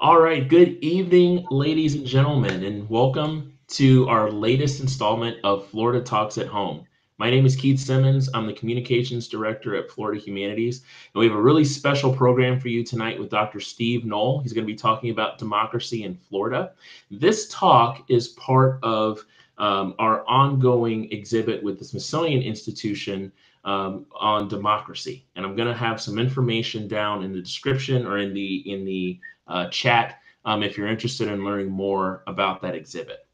All right, good evening, ladies and gentlemen, and welcome to our latest installment of Florida Talks at Home. My name is Keith Simmons. I'm the Communications Director at Florida Humanities, and we have a really special program for you tonight with Dr. Steve Noll. He's going to be talking about democracy in Florida. This talk is part of um, our ongoing exhibit with the Smithsonian Institution um, on democracy, and I'm going to have some information down in the description or in the in the uh, chat um, if you're interested in learning more about that exhibit.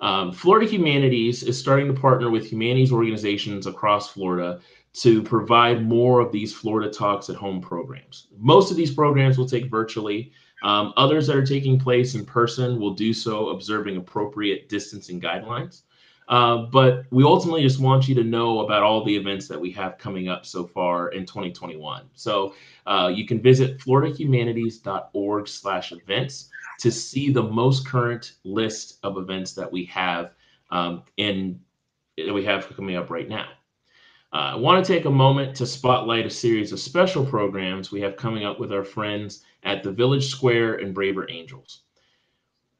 Um, Florida Humanities is starting to partner with humanities organizations across Florida to provide more of these Florida Talks at Home programs. Most of these programs will take virtually. Um, others that are taking place in person will do so observing appropriate distancing guidelines. Uh, but we ultimately just want you to know about all the events that we have coming up so far in 2021. So uh, you can visit floridahumanities.org slash events to see the most current list of events that we have um, in that we have coming up right now. Uh, I want to take a moment to spotlight a series of special programs we have coming up with our friends at the Village Square and Braver Angels.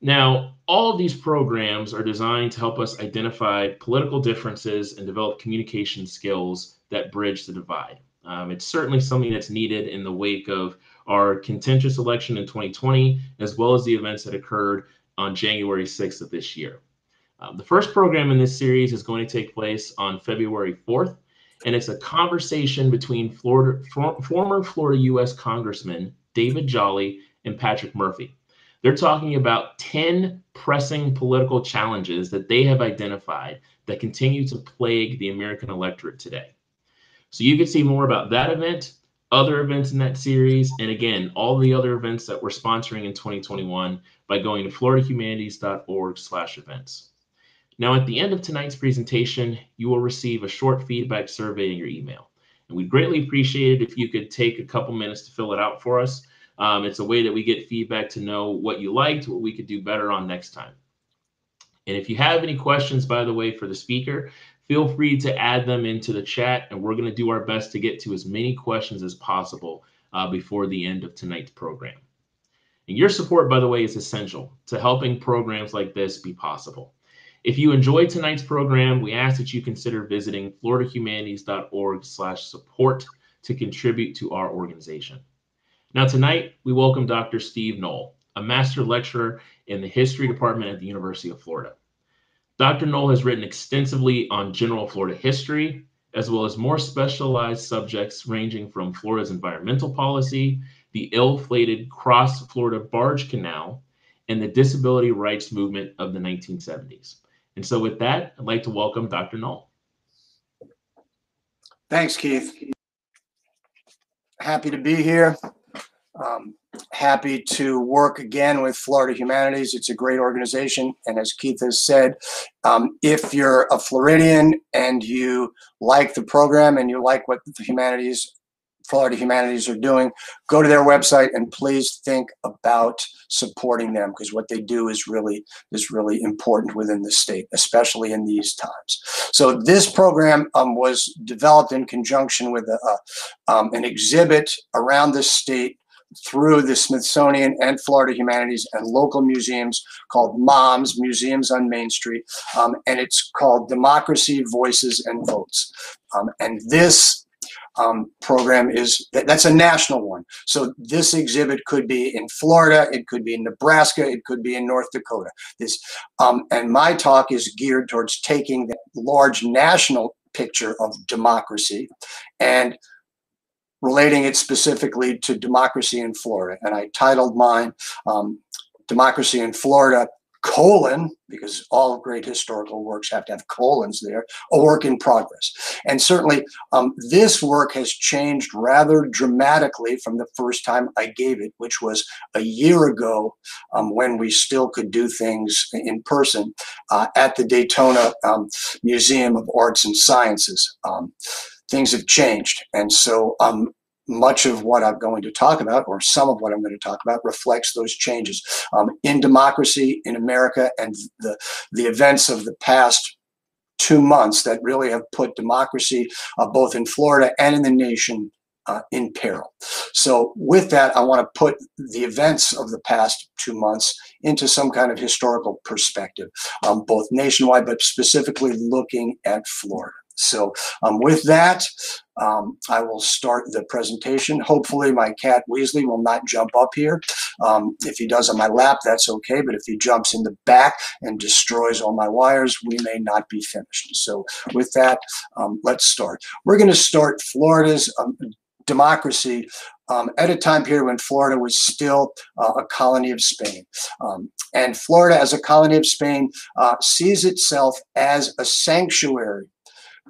Now, all of these programs are designed to help us identify political differences and develop communication skills that bridge the divide. Um, it's certainly something that's needed in the wake of our contentious election in 2020, as well as the events that occurred on January 6th of this year. Um, the first program in this series is going to take place on February 4th, and it's a conversation between Florida, for, former Florida U.S. Congressman David Jolly and Patrick Murphy. They're talking about 10 pressing political challenges that they have identified that continue to plague the American electorate today. So you can see more about that event, other events in that series, and again, all the other events that we're sponsoring in 2021 by going to floridahumanities.org slash events. Now, at the end of tonight's presentation, you will receive a short feedback survey in your email. And we'd greatly appreciate it if you could take a couple minutes to fill it out for us. Um, it's a way that we get feedback to know what you liked, what we could do better on next time. And if you have any questions, by the way, for the speaker, feel free to add them into the chat, and we're going to do our best to get to as many questions as possible uh, before the end of tonight's program. And your support, by the way, is essential to helping programs like this be possible. If you enjoyed tonight's program, we ask that you consider visiting floridahumanities.org slash support to contribute to our organization. Now, tonight, we welcome Dr. Steve Noll, a master lecturer in the history department at the University of Florida. Dr. Noll has written extensively on general Florida history, as well as more specialized subjects ranging from Florida's environmental policy, the ill-fated cross Florida barge canal, and the disability rights movement of the 1970s. And so with that, I'd like to welcome Dr. Noll. Thanks, Keith. Happy to be here. Um, happy to work again with Florida Humanities. It's a great organization. And as Keith has said, um, if you're a Floridian and you like the program and you like what the Humanities, Florida Humanities are doing, go to their website and please think about supporting them because what they do is really is really important within the state, especially in these times. So this program um, was developed in conjunction with a, um, an exhibit around the state through the Smithsonian and Florida Humanities and local museums called MOMS, Museums on Main Street, um, and it's called Democracy, Voices, and Votes. Um, and this um, program is that's a national one. So this exhibit could be in Florida, it could be in Nebraska, it could be in North Dakota. This um, and my talk is geared towards taking the large national picture of democracy and relating it specifically to democracy in Florida. And I titled mine um, Democracy in Florida, colon, because all great historical works have to have colons there, a work in progress. And certainly um, this work has changed rather dramatically from the first time I gave it, which was a year ago um, when we still could do things in person uh, at the Daytona um, Museum of Arts and Sciences. Things have changed. And so um, much of what I'm going to talk about, or some of what I'm going to talk about, reflects those changes um, in democracy in America and the, the events of the past two months that really have put democracy, uh, both in Florida and in the nation, uh, in peril. So, with that, I want to put the events of the past two months into some kind of historical perspective, um, both nationwide, but specifically looking at Florida. So, um, with that, um, I will start the presentation. Hopefully, my cat Weasley will not jump up here. Um, if he does on my lap, that's okay. But if he jumps in the back and destroys all my wires, we may not be finished. So, with that, um, let's start. We're going to start Florida's um, democracy um, at a time period when Florida was still uh, a colony of Spain. Um, and Florida, as a colony of Spain, uh, sees itself as a sanctuary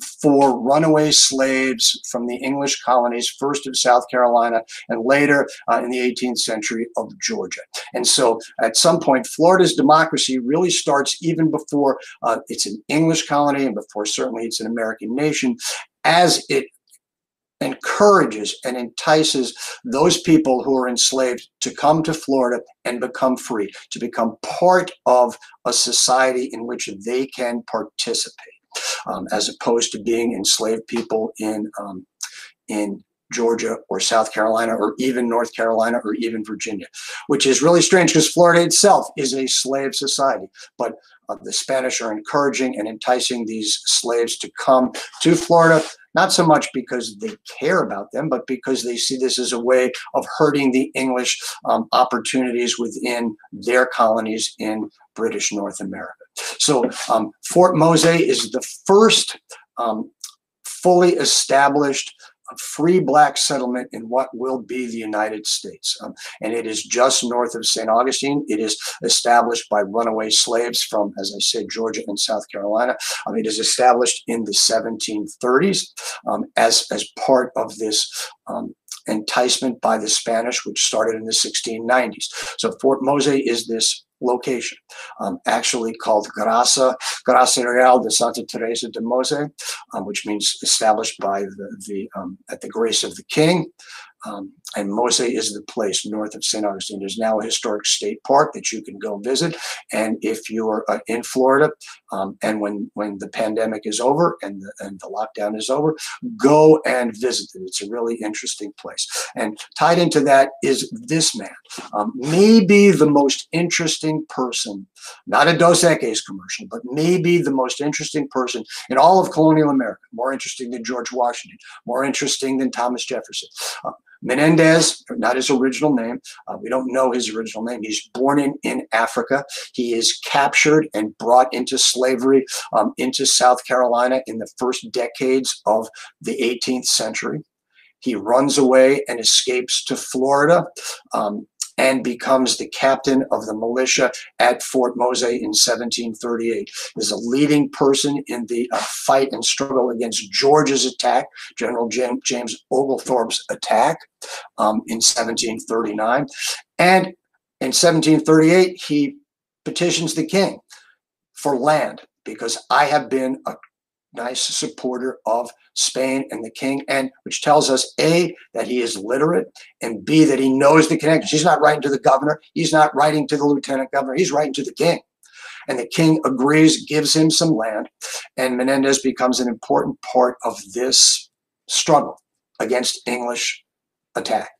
for runaway slaves from the English colonies, first of South Carolina and later uh, in the 18th century of Georgia. And so at some point, Florida's democracy really starts even before uh, it's an English colony and before certainly it's an American nation as it encourages and entices those people who are enslaved to come to Florida and become free, to become part of a society in which they can participate um, as opposed to being enslaved people in um, in Georgia or South Carolina or even North Carolina or even Virginia, which is really strange because Florida itself is a slave society. But uh, the Spanish are encouraging and enticing these slaves to come to Florida, not so much because they care about them, but because they see this as a way of hurting the English um, opportunities within their colonies in British North America. So um, Fort Mose is the first um, fully established free black settlement in what will be the United States. Um, and it is just north of St. Augustine. It is established by runaway slaves from, as I said, Georgia and South Carolina. Um, it is established in the 1730s um, as, as part of this um, enticement by the Spanish, which started in the 1690s. So Fort Mose is this location, um, actually called Gracia, Gracia Real de Santa Teresa de Mose, um, which means established by the, the um, at the grace of the king. And Mose is the place north of St. Augustine. There's now a historic state park that you can go visit. And if you're uh, in Florida, um, and when when the pandemic is over and the, and the lockdown is over, go and visit it. It's a really interesting place. And tied into that is this man, um, maybe the most interesting person, not a Dos Equis commercial, but maybe the most interesting person in all of colonial America. More interesting than George Washington. More interesting than Thomas Jefferson. Uh, Menendez, not his original name. Uh, we don't know his original name. He's born in, in Africa. He is captured and brought into slavery um, into South Carolina in the first decades of the 18th century. He runs away and escapes to Florida. Um, and becomes the captain of the militia at Fort Mose in 1738. Is a leading person in the uh, fight and struggle against George's attack, General James, Oglethorpe's attack um, in 1739. And in 1738, he petitions the king for land because I have been a nice supporter of Spain and the king, and which tells us A, that he is literate, and B, that he knows the connections. He's not writing to the governor, he's not writing to the lieutenant governor, he's writing to the king. And the king agrees, gives him some land, and Menendez becomes an important part of this struggle against English attack.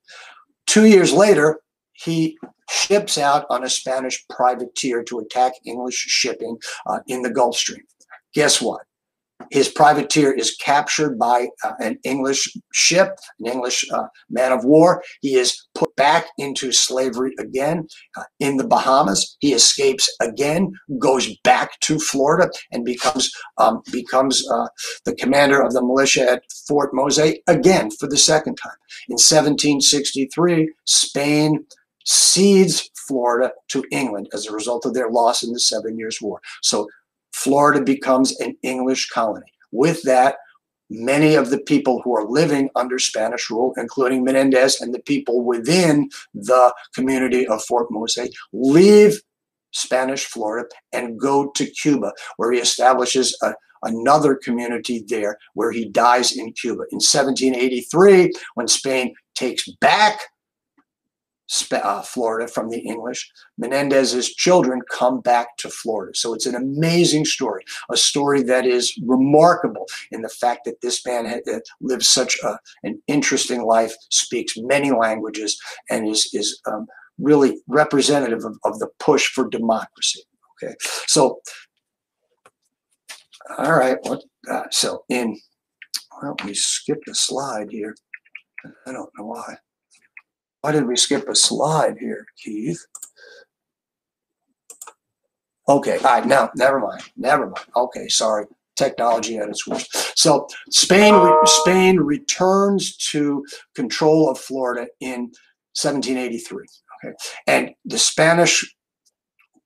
Two years later, he ships out on a Spanish privateer to attack English shipping uh, in the Gulf Stream. Guess what? His privateer is captured by uh, an English ship, an English uh, man of war. He is put back into slavery again uh, in the Bahamas. He escapes again, goes back to Florida, and becomes um, becomes uh, the commander of the militia at Fort Mose again for the second time. In 1763, Spain cedes Florida to England as a result of their loss in the Seven Years' War. So Florida becomes an English colony. With that, many of the people who are living under Spanish rule, including Menendez and the people within the community of Fort Mose, leave Spanish Florida and go to Cuba, where he establishes a, another community there, where he dies in Cuba. In 1783, when Spain takes back uh, Florida from the English. Menendez's children come back to Florida. So it's an amazing story, a story that is remarkable in the fact that this man had, lived such a, an interesting life, speaks many languages, and is, is um, really representative of, of the push for democracy. Okay, so all right, what? Uh, so in well, we skipped a slide here. I don't know why. Why did we skip a slide here, Keith? Okay, all right, now, never mind, never mind. Okay, sorry, technology at its worst. So Spain, Spain returns to control of Florida in 1783. Okay, and the Spanish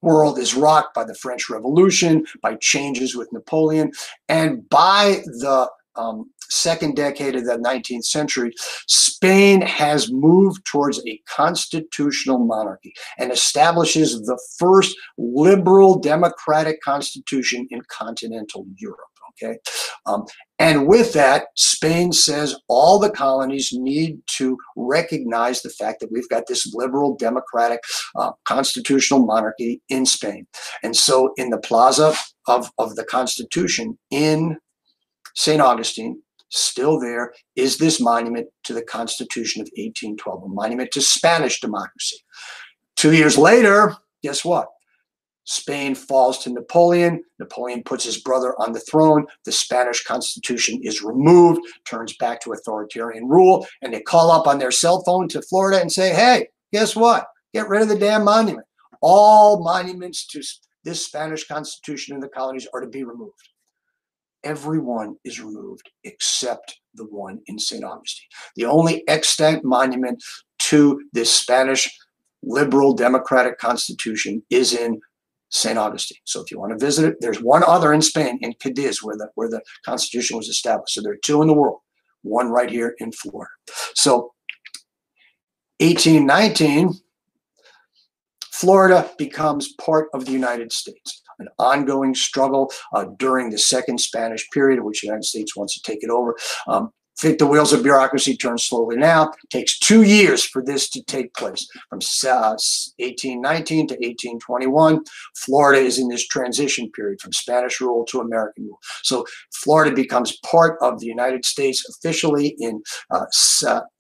world is rocked by the French Revolution, by changes with Napoleon, and by the um, second decade of the 19th century, Spain has moved towards a constitutional monarchy and establishes the first liberal democratic constitution in continental Europe. Okay. Um, and with that, Spain says all the colonies need to recognize the fact that we've got this liberal democratic uh, constitutional monarchy in Spain. And so in the plaza of, of the Constitution in St. Augustine, still there is this monument to the Constitution of 1812, a monument to Spanish democracy. Two years later, guess what? Spain falls to Napoleon. Napoleon puts his brother on the throne. The Spanish Constitution is removed, turns back to authoritarian rule, and they call up on their cell phone to Florida and say, hey, guess what? Get rid of the damn monument. All monuments to this Spanish Constitution in the colonies are to be removed everyone is removed except the one in St. Augustine. The only extant monument to this Spanish liberal democratic constitution is in St. Augustine. So if you want to visit it, there's one other in Spain, in Cadiz, where the where the Constitution was established. So there are two in the world, one right here in Florida. So 1819, Florida becomes part of the United States an ongoing struggle uh, during the second Spanish period, in which the United States wants to take it over. Um, think the wheels of bureaucracy turn slowly now. It takes two years for this to take place. From uh, 1819 to 1821, Florida is in this transition period from Spanish rule to American rule. So Florida becomes part of the United States officially in uh,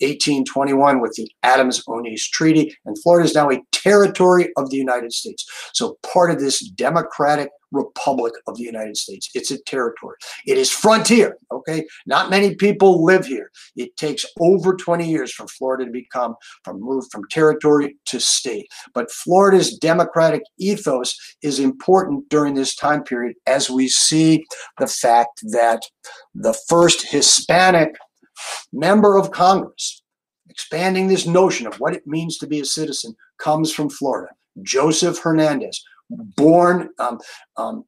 1821 uh, with the Adams-Onis Treaty, and Florida is now a territory of the United States. So part of this democratic Republic of the United States. It's a territory. It is frontier, okay? Not many people live here. It takes over 20 years for Florida to become, from move from territory to state. But Florida's democratic ethos is important during this time period as we see the fact that the first Hispanic member of Congress, expanding this notion of what it means to be a citizen, comes from Florida. Joseph Hernandez, born um, um,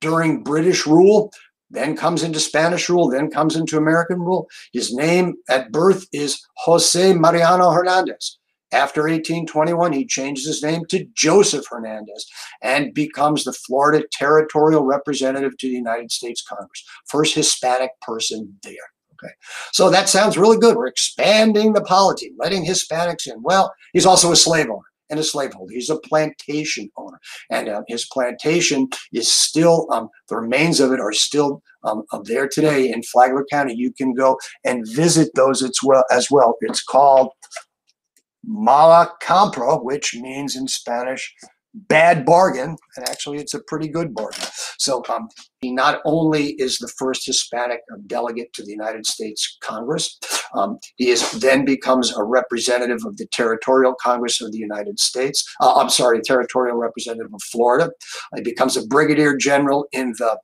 during British rule, then comes into Spanish rule, then comes into American rule. His name at birth is Jose Mariano Hernandez. After 1821, he changes his name to Joseph Hernandez and becomes the Florida Territorial Representative to the United States Congress. First Hispanic person there. Okay. So that sounds really good. We're expanding the polity, letting Hispanics in. Well, he's also a slave owner and a slaveholder. He's a plantation owner, and uh, his plantation is still um, the remains of it are still um, there today in Flagler County. You can go and visit those as well. As well, it's called Mala Compra, which means in Spanish bad bargain, and actually it's a pretty good bargain. So um, he not only is the first Hispanic delegate to the United States Congress, um, he is then becomes a representative of the Territorial Congress of the United States. Uh, I'm sorry, Territorial Representative of Florida. He becomes a brigadier general in the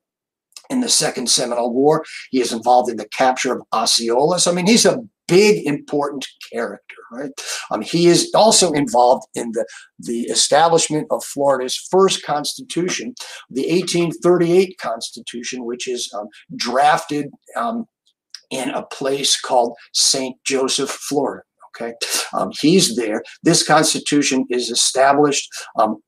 in the Second Seminole War. He is involved in the capture of Osceola. So, I mean, he's a big, important character, right? Um, he is also involved in the, the establishment of Florida's first constitution, the 1838 Constitution, which is um, drafted um, in a place called St. Joseph, Florida. Okay, um, he's there. This constitution is established um,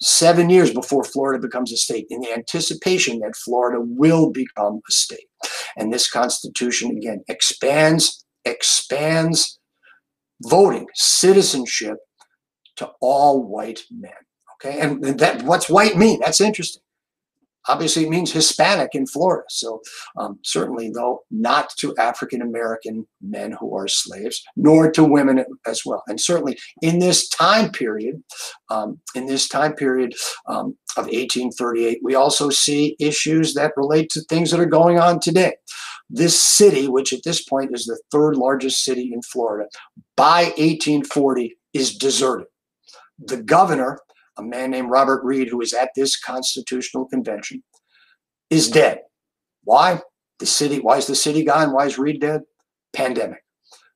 seven years before Florida becomes a state in the anticipation that Florida will become a state. And this constitution, again, expands expands voting, citizenship to all white men. Okay, and that what's white mean? That's interesting. Obviously, it means Hispanic in Florida. So, um, certainly, though, not to African American men who are slaves, nor to women as well. And certainly, in this time period, um, in this time period um, of 1838, we also see issues that relate to things that are going on today. This city, which at this point is the third largest city in Florida, by 1840 is deserted. The governor a man named Robert Reid, who is at this constitutional convention, is dead. Why? The city, why is the city gone? Why is Reed dead? Pandemic.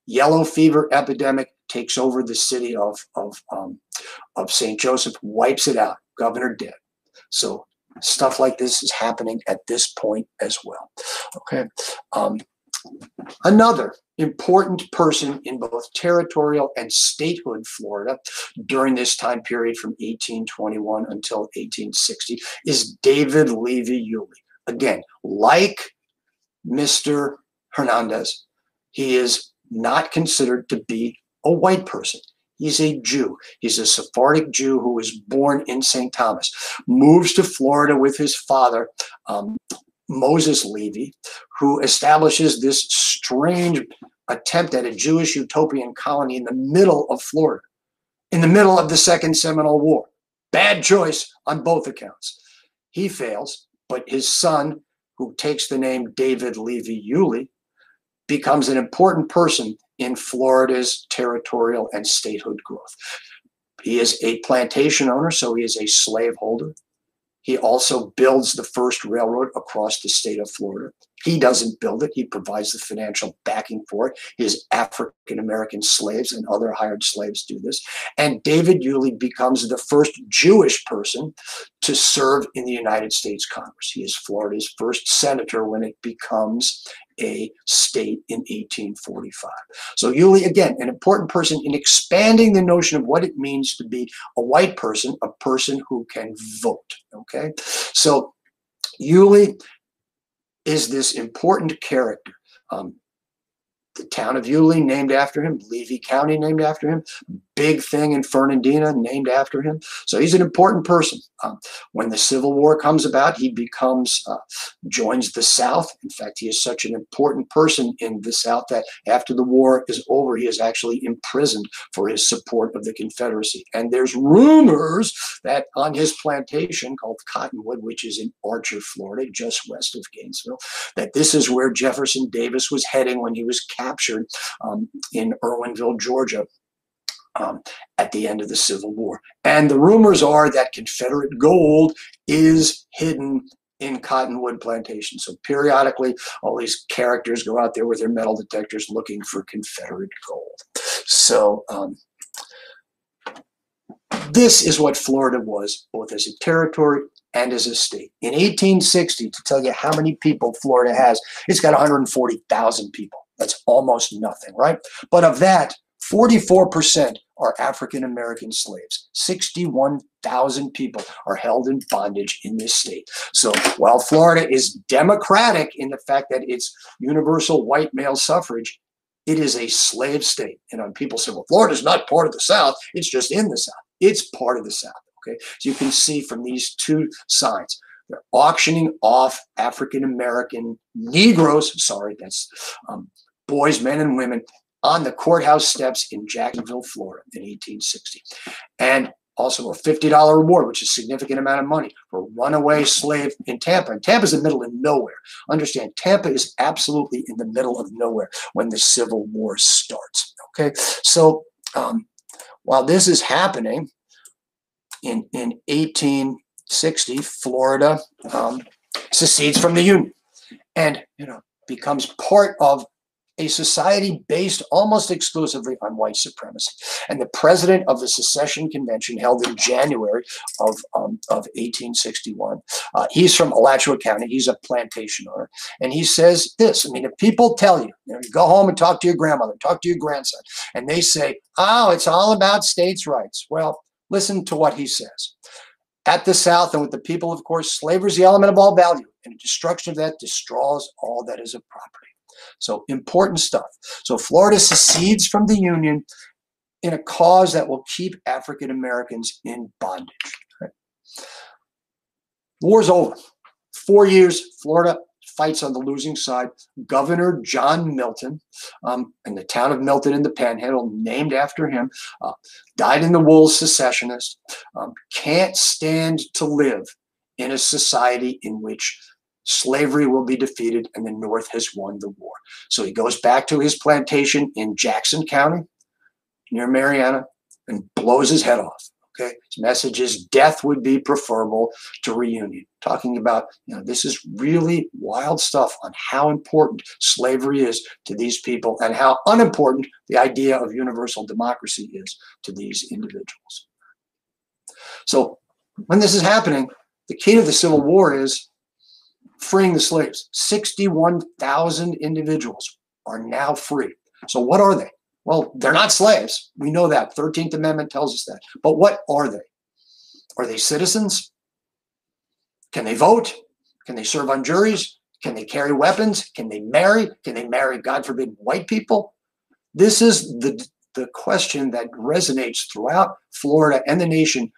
Yellow fever epidemic takes over the city of, of, um, of St. Joseph, wipes it out. Governor dead. So stuff like this is happening at this point as well. Okay. Um, Another important person in both territorial and statehood Florida during this time period from 1821 until 1860 is David Levy Yulee. Again, like Mr. Hernandez, he is not considered to be a white person. He's a Jew. He's a Sephardic Jew who was born in St. Thomas, moves to Florida with his father um, Moses Levy, who establishes this strange attempt at a Jewish utopian colony in the middle of Florida, in the middle of the Second Seminole War. Bad choice on both accounts. He fails, but his son, who takes the name David Levy Yulee, becomes an important person in Florida's territorial and statehood growth. He is a plantation owner, so he is a slaveholder. He also builds the first railroad across the state of Florida. He doesn't build it, he provides the financial backing for it. His African American slaves and other hired slaves do this. And David Yulee becomes the first Jewish person to serve in the United States Congress. He is Florida's first senator when it becomes a state in 1845. So Yulee, again, an important person in expanding the notion of what it means to be a white person, a person who can vote. Okay, so Yulee is this important character. Um, the town of Yulee named after him, Levy County named after him, big thing in Fernandina named after him. So he's an important person. Um, when the Civil War comes about, he becomes, uh, joins the South. In fact, he is such an important person in the South that after the war is over, he is actually imprisoned for his support of the Confederacy. And there's rumors that on his plantation called Cottonwood, which is in Archer, Florida, just west of Gainesville, that this is where Jefferson Davis was heading when he was captured um, in Irwinville, Georgia um, at the end of the Civil War. And the rumors are that Confederate gold is hidden in cottonwood plantations. So periodically, all these characters go out there with their metal detectors looking for Confederate gold. So um, this is what Florida was, both as a territory and as a state. In 1860, to tell you how many people Florida has, it's got 140,000 people. That's almost nothing, right? But of that, 44% are African American slaves. 61,000 people are held in bondage in this state. So while Florida is democratic in the fact that it's universal white male suffrage, it is a slave state. And people say, well, Florida's not part of the South, it's just in the South. It's part of the South. Okay. So you can see from these two signs. They're auctioning off African American Negroes. Sorry, that's um, boys, men, and women on the courthouse steps in Jacksonville, Florida in 1860. And also a $50 reward, which is a significant amount of money for runaway slave in Tampa. And Tampa's in the middle of nowhere. Understand, Tampa is absolutely in the middle of nowhere when the Civil War starts. Okay, so um, while this is happening in, in 1860, Florida um, secedes from the Union and, you know, becomes part of a society based almost exclusively on white supremacy. And the president of the secession convention held in January of, um, of 1861, uh, he's from Alachua County, he's a plantation owner, and he says this, I mean, if people tell you, you, know, you go home and talk to your grandmother, talk to your grandson, and they say, oh, it's all about states' rights. Well, listen to what he says. At the South and with the people, of course, slavery is the element of all value, and the destruction of that destroys all that is of property. So important stuff. So Florida secedes from the Union in a cause that will keep African Americans in bondage. Right? War's over. Four years, Florida fights on the losing side. Governor John Milton, um, the town of Milton in the Panhandle, named after him, uh, died in the wool secessionist, um, can't stand to live in a society in which slavery will be defeated and the North has won the war. So he goes back to his plantation in Jackson County near Marianna and blows his head off. Okay, his message is death would be preferable to reunion. Talking about, you know, this is really wild stuff on how important slavery is to these people and how unimportant the idea of universal democracy is to these individuals. So when this is happening, the key to the Civil War is freeing the slaves. 61,000 individuals are now free. So what are they? Well, they're not slaves. We know that. 13th Amendment tells us that. But what are they? Are they citizens? Can they vote? Can they serve on juries? Can they carry weapons? Can they marry? Can they marry, God forbid, white people? This is the, the question that resonates throughout Florida and the nation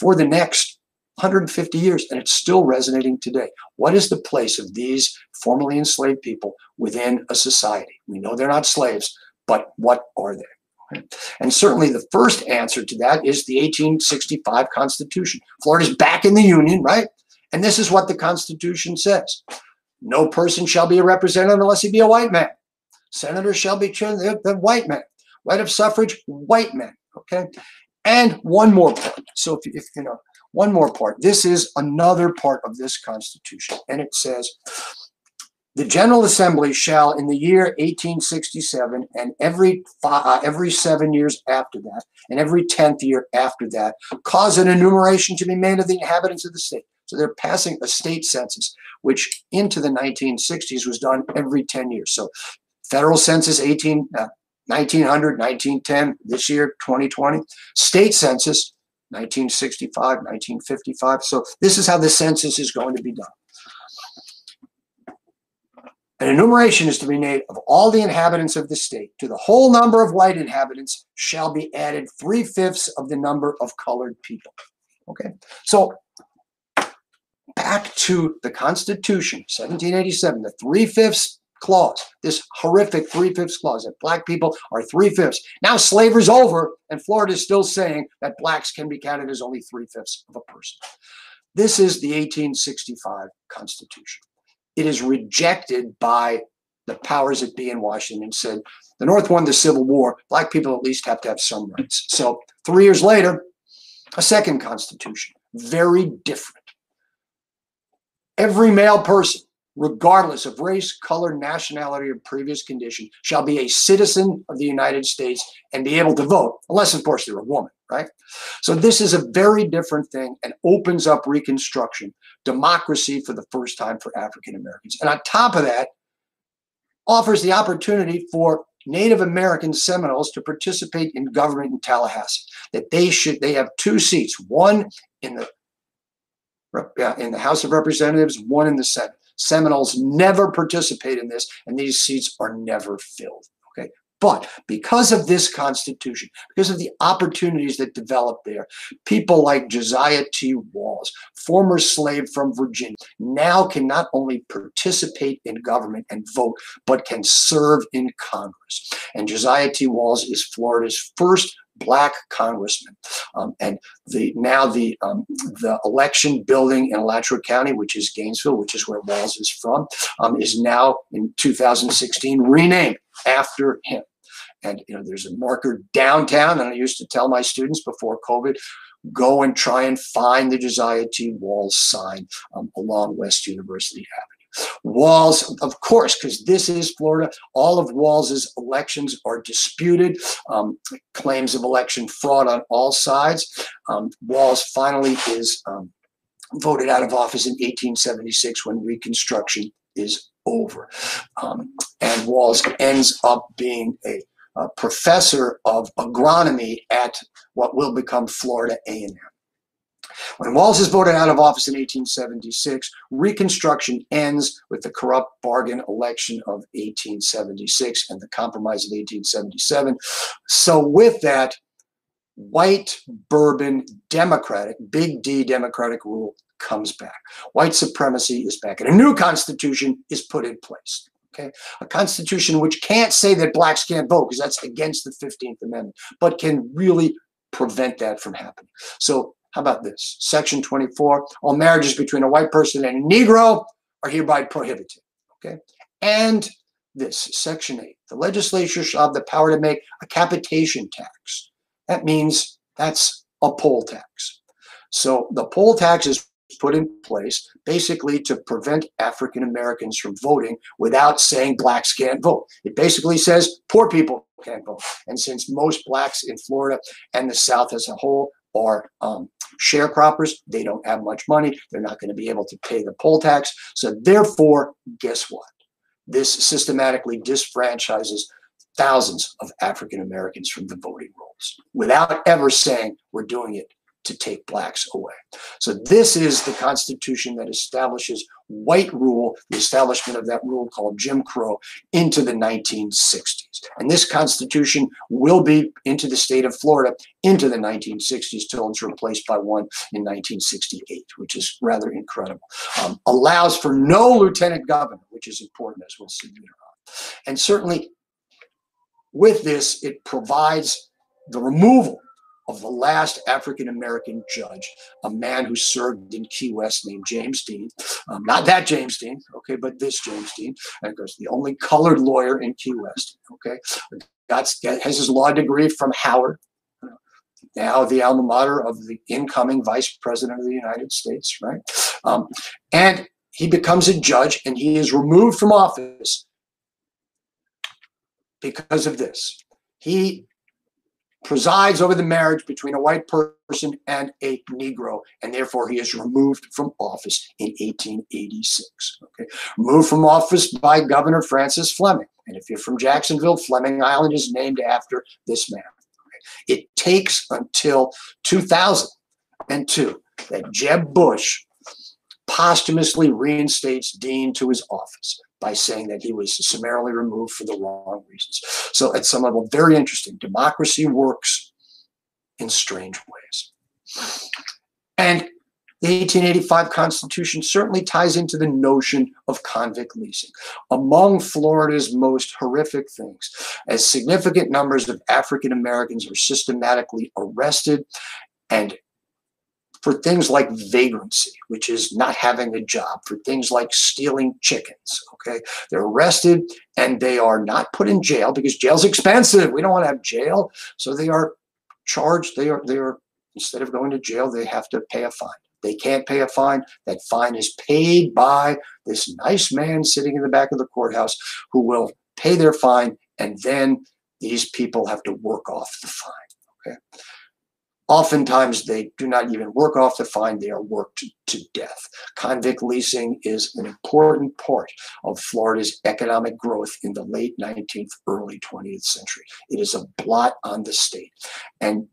for the next 150 years, and it's still resonating today. What is the place of these formerly enslaved people within a society? We know they're not slaves, but what are they? And certainly the first answer to that is the 1865 Constitution. Florida's back in the Union, right? And this is what the Constitution says. No person shall be a representative unless he be a white man. Senators shall be chosen, the, white men. Right of suffrage, white men. Okay. And one more part. So if, if you know, one more part. This is another part of this Constitution. And it says, the General Assembly shall, in the year 1867, and every five, uh, every seven years after that, and every tenth year after that, cause an enumeration to be made of the inhabitants of the state. So they're passing a state census, which into the 1960s was done every 10 years. So federal census 18, uh, 1900, 1910, this year 2020, state census 1965, 1955. So this is how the census is going to be done. An enumeration is to be made of all the inhabitants of the state. To the whole number of white inhabitants shall be added three fifths of the number of colored people. Okay, so back to the Constitution, 1787, the three fifths clause, this horrific three fifths clause that black people are three fifths. Now slavery's over, and Florida is still saying that blacks can be counted as only three fifths of a person. This is the 1865 Constitution it is rejected by the powers that be in Washington said the North won the Civil War. Black people at least have to have some rights. So three years later, a second constitution, very different. Every male person, regardless of race, color, nationality, or previous condition, shall be a citizen of the United States and be able to vote, unless, of course, they're a woman, right? So this is a very different thing and opens up Reconstruction democracy for the first time for African Americans. And on top of that, offers the opportunity for Native American Seminoles to participate in government in Tallahassee. That they should they have two seats, one in the in the House of Representatives, one in the Senate. Seminoles never participate in this, and these seats are never filled. Okay, but because of this Constitution, because of the opportunities that developed there, people like Josiah T. Walls, former slave from Virginia, now can not only participate in government and vote, but can serve in Congress. And Josiah T. Walls is Florida's first black congressman. Um, and the now the um, the election building in Alachua County, which is Gainesville, which is where Walls is from, um, is now in 2016 renamed after him. And you know, there's a marker downtown, and I used to tell my students before COVID, go and try and find the Josiah T. Walls sign um, along West University Avenue. Walls, of course, because this is Florida, all of Walls's elections are disputed, um, claims of election fraud on all sides. Um, Walls finally is um, voted out of office in 1876 when Reconstruction is over. Um, and Walls ends up being a, a professor of agronomy at what will become Florida A&M. When Walls is voted out of office in 1876, Reconstruction ends with the corrupt bargain election of 1876 and the Compromise of 1877. So, with that, white bourbon democratic, big D democratic rule comes back. White supremacy is back, and a new constitution is put in place. Okay, a constitution which can't say that blacks can't vote because that's against the 15th Amendment, but can really prevent that from happening. So, how about this? Section 24 all marriages between a white person and a Negro are hereby prohibited. Okay, and this, Section 8 the legislature shall have the power to make a capitation tax. That means that's a poll tax. So the poll tax is put in place basically to prevent African Americans from voting without saying blacks can't vote. It basically says poor people can't vote. And since most blacks in Florida and the South as a whole are um, sharecroppers, they don't have much money. They're not going to be able to pay the poll tax. So therefore, guess what? This systematically disfranchises thousands of African Americans from the voting rolls without ever saying we're doing it to take blacks away. So this is the Constitution that establishes white rule, the establishment of that rule called Jim Crow, into the 1960s. And this Constitution will be into the state of Florida into the 1960s till it's replaced by one in 1968, which is rather incredible. Um, allows for no lieutenant governor, which is important as we'll see later on. And certainly with this, it provides the removal of the last African American judge, a man who served in Key West named James Dean. Um, not that James Dean, okay, but this James Dean. And of course, the only colored lawyer in Key West, okay. Got, has his law degree from Howard, now the alma mater of the incoming vice president of the United States, right? Um, and he becomes a judge and he is removed from office because of this. He presides over the marriage between a white person and a Negro, and therefore he is removed from office in 1886. Okay, removed from office by Governor Francis Fleming, and if you're from Jacksonville, Fleming Island is named after this man. Okay? It takes until 2002 that Jeb Bush posthumously reinstates Dean to his office by saying that he was summarily removed for the wrong reasons. So at some level, very interesting. Democracy works in strange ways. And the 1885 Constitution certainly ties into the notion of convict leasing. Among Florida's most horrific things, as significant numbers of African Americans are systematically arrested and for things like vagrancy, which is not having a job, for things like stealing chickens. Okay. They're arrested and they are not put in jail because jail's expensive. We don't want to have jail. So they are charged. They are, they are, instead of going to jail, they have to pay a fine. They can't pay a fine. That fine is paid by this nice man sitting in the back of the courthouse who will pay their fine. And then these people have to work off the fine. Okay. Oftentimes, they do not even work off the fine, they are worked to death. Convict leasing is an important part of Florida's economic growth in the late 19th, early 20th century. It is a blot on the state. And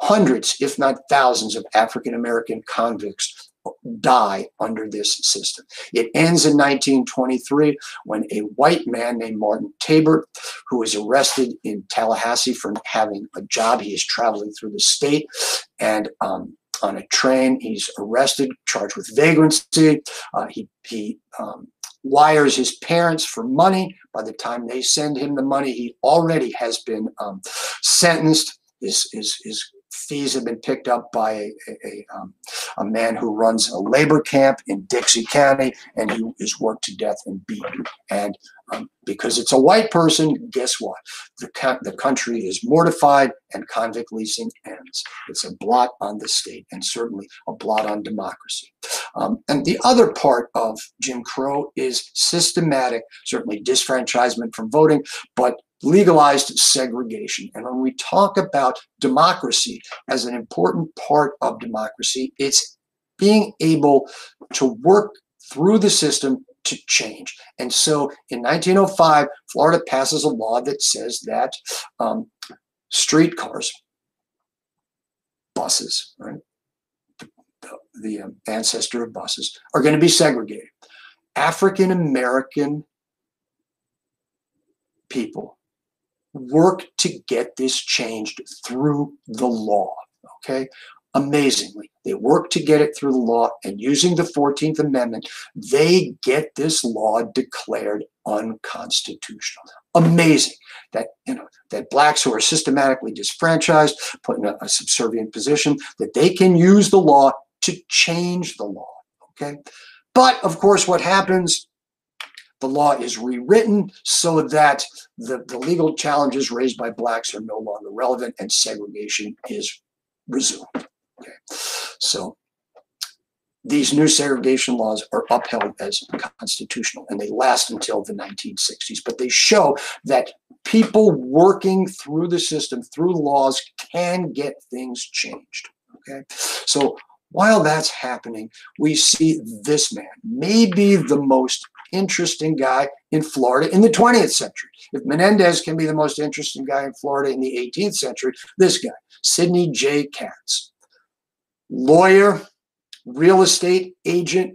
hundreds, if not thousands, of African American convicts die under this system. It ends in 1923 when a white man named Martin Tabert, who is arrested in Tallahassee for having a job, he is traveling through the state and um, on a train, he's arrested, charged with vagrancy. Uh, he he um, wires his parents for money. By the time they send him the money, he already has been um, sentenced. His, his, his fees have been picked up by a, a, um, a, man who runs a labor camp in Dixie County and who is worked to death and beaten. And um, because it's a white person, guess what? The, the country is mortified and convict leasing ends. It's a blot on the state and certainly a blot on democracy. Um, and the other part of Jim Crow is systematic, certainly disfranchisement from voting, but legalized segregation. And when we talk about democracy as an important part of democracy, it's being able to work through the system to change. And so in 1905, Florida passes a law that says that um, streetcars, buses, right, the, um, ancestor of buses, are going to be segregated. African American people work to get this changed through the law. Okay. Amazingly, they work to get it through the law, and using the 14th Amendment, they get this law declared unconstitutional. Amazing that you know that blacks who are systematically disfranchised, put in a, a subservient position, that they can use the law to change the law. Okay. But of course, what happens the law is rewritten so that the, the legal challenges raised by blacks are no longer relevant and segregation is resumed. Okay. So these new segregation laws are upheld as constitutional and they last until the 1960s. But they show that people working through the system, through laws, can get things changed. Okay. So while that's happening, we see this man, maybe the most interesting guy in Florida in the 20th century. If Menendez can be the most interesting guy in Florida in the 18th century, this guy, Sidney J. Catts, lawyer, real estate agent,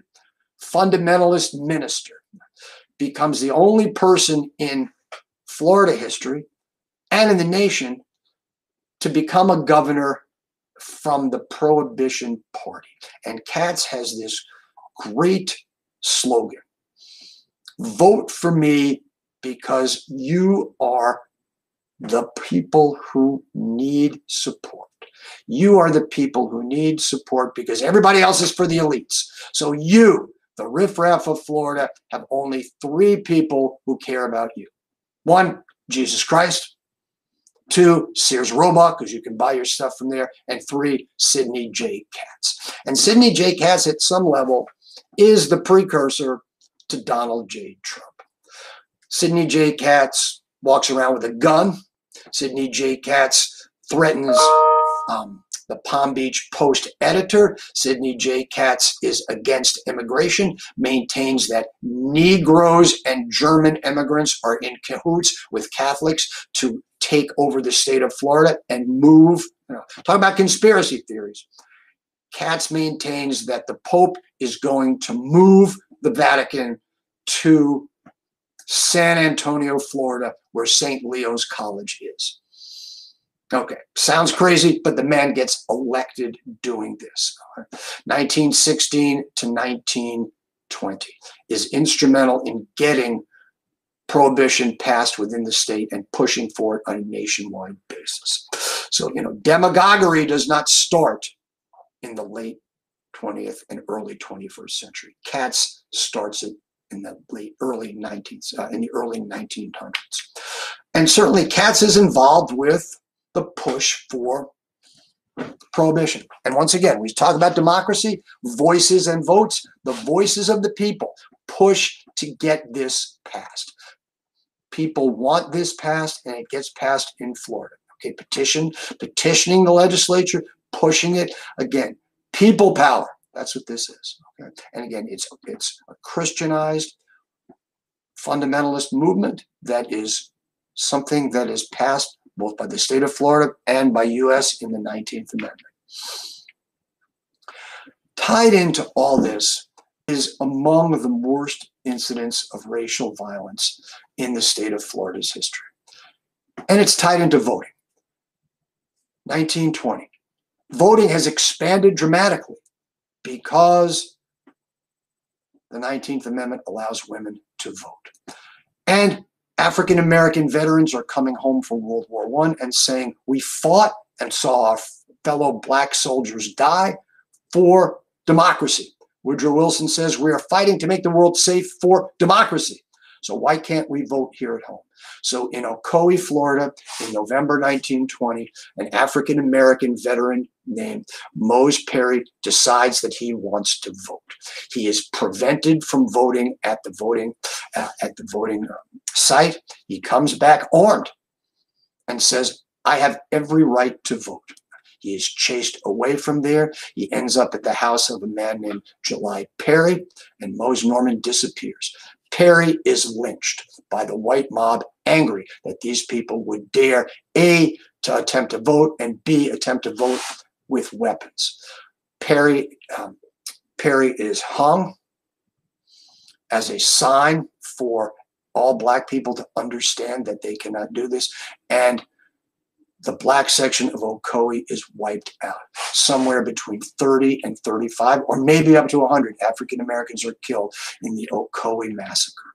fundamentalist minister, becomes the only person in Florida history and in the nation to become a governor from the Prohibition Party. And Catts has this great slogan vote for me because you are the people who need support. You are the people who need support because everybody else is for the elites. So you, the riffraff of Florida, have only three people who care about you. One, Jesus Christ. Two, Sears Roebuck, because you can buy your stuff from there. And three, Sidney J. Catts. And Sidney J. Catts, at some level, is the precursor to Donald J. Trump. Sidney J. Catts walks around with a gun. Sidney J. Catts threatens um, the Palm Beach Post editor. Sidney J. Catts is against immigration, maintains that Negroes and German immigrants are in cahoots with Catholics to take over the state of Florida and move. You know, talk about conspiracy theories. Catts maintains that the Pope is going to move the Vatican to San Antonio, Florida, where St. Leo's College is. Okay, sounds crazy, but the man gets elected doing this. 1916 to 1920 is instrumental in getting prohibition passed within the state and pushing for it on a nationwide basis. So, you know, demagoguery does not start in the late 20th and early 21st century. Catts starts it in the late early 19th, uh, in the early 1900s. And certainly Catts is involved with the push for prohibition. And once again, we talk about democracy, voices and votes, the voices of the people push to get this passed. People want this passed and it gets passed in Florida. Okay, petition, petitioning the legislature, pushing it. Again, people power. That's what this is. Okay? And again, it's it's a Christianized fundamentalist movement that is something that is passed both by the state of Florida and by US in the 19th Amendment. Tied into all this is among the worst incidents of racial violence in the state of Florida's history. And it's tied into voting. 1920. Voting has expanded dramatically because the 19th Amendment allows women to vote. And African American veterans are coming home from World War I and saying, We fought and saw our fellow black soldiers die for democracy. Woodrow Wilson says, We are fighting to make the world safe for democracy. So why can't we vote here at home? So in Ocoee, Florida, in November 1920, an African American veteran named Mose Perry decides that he wants to vote. He is prevented from voting at the voting uh, at the voting um, site. He comes back armed and says, "I have every right to vote." He is chased away from there. He ends up at the house of a man named July Perry, and Mose Norman disappears. Perry is lynched by the white mob, angry that these people would dare A, to attempt to vote, and B, attempt to vote with weapons. Perry, um, Perry is hung as a sign for all black people to understand that they cannot do this. And the black section of Ocoee is wiped out. Somewhere between 30 and 35, or maybe up to 100 African Americans are killed in the Ocoee massacre.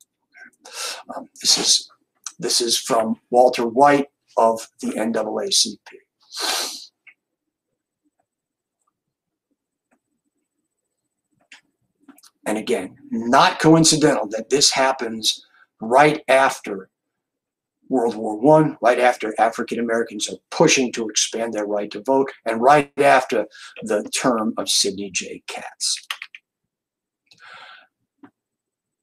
Um, this is this is from Walter White of the NAACP. And again, not coincidental that this happens right after World War One, right after African Americans are pushing to expand their right to vote, and right after the term of Sidney J. Catts.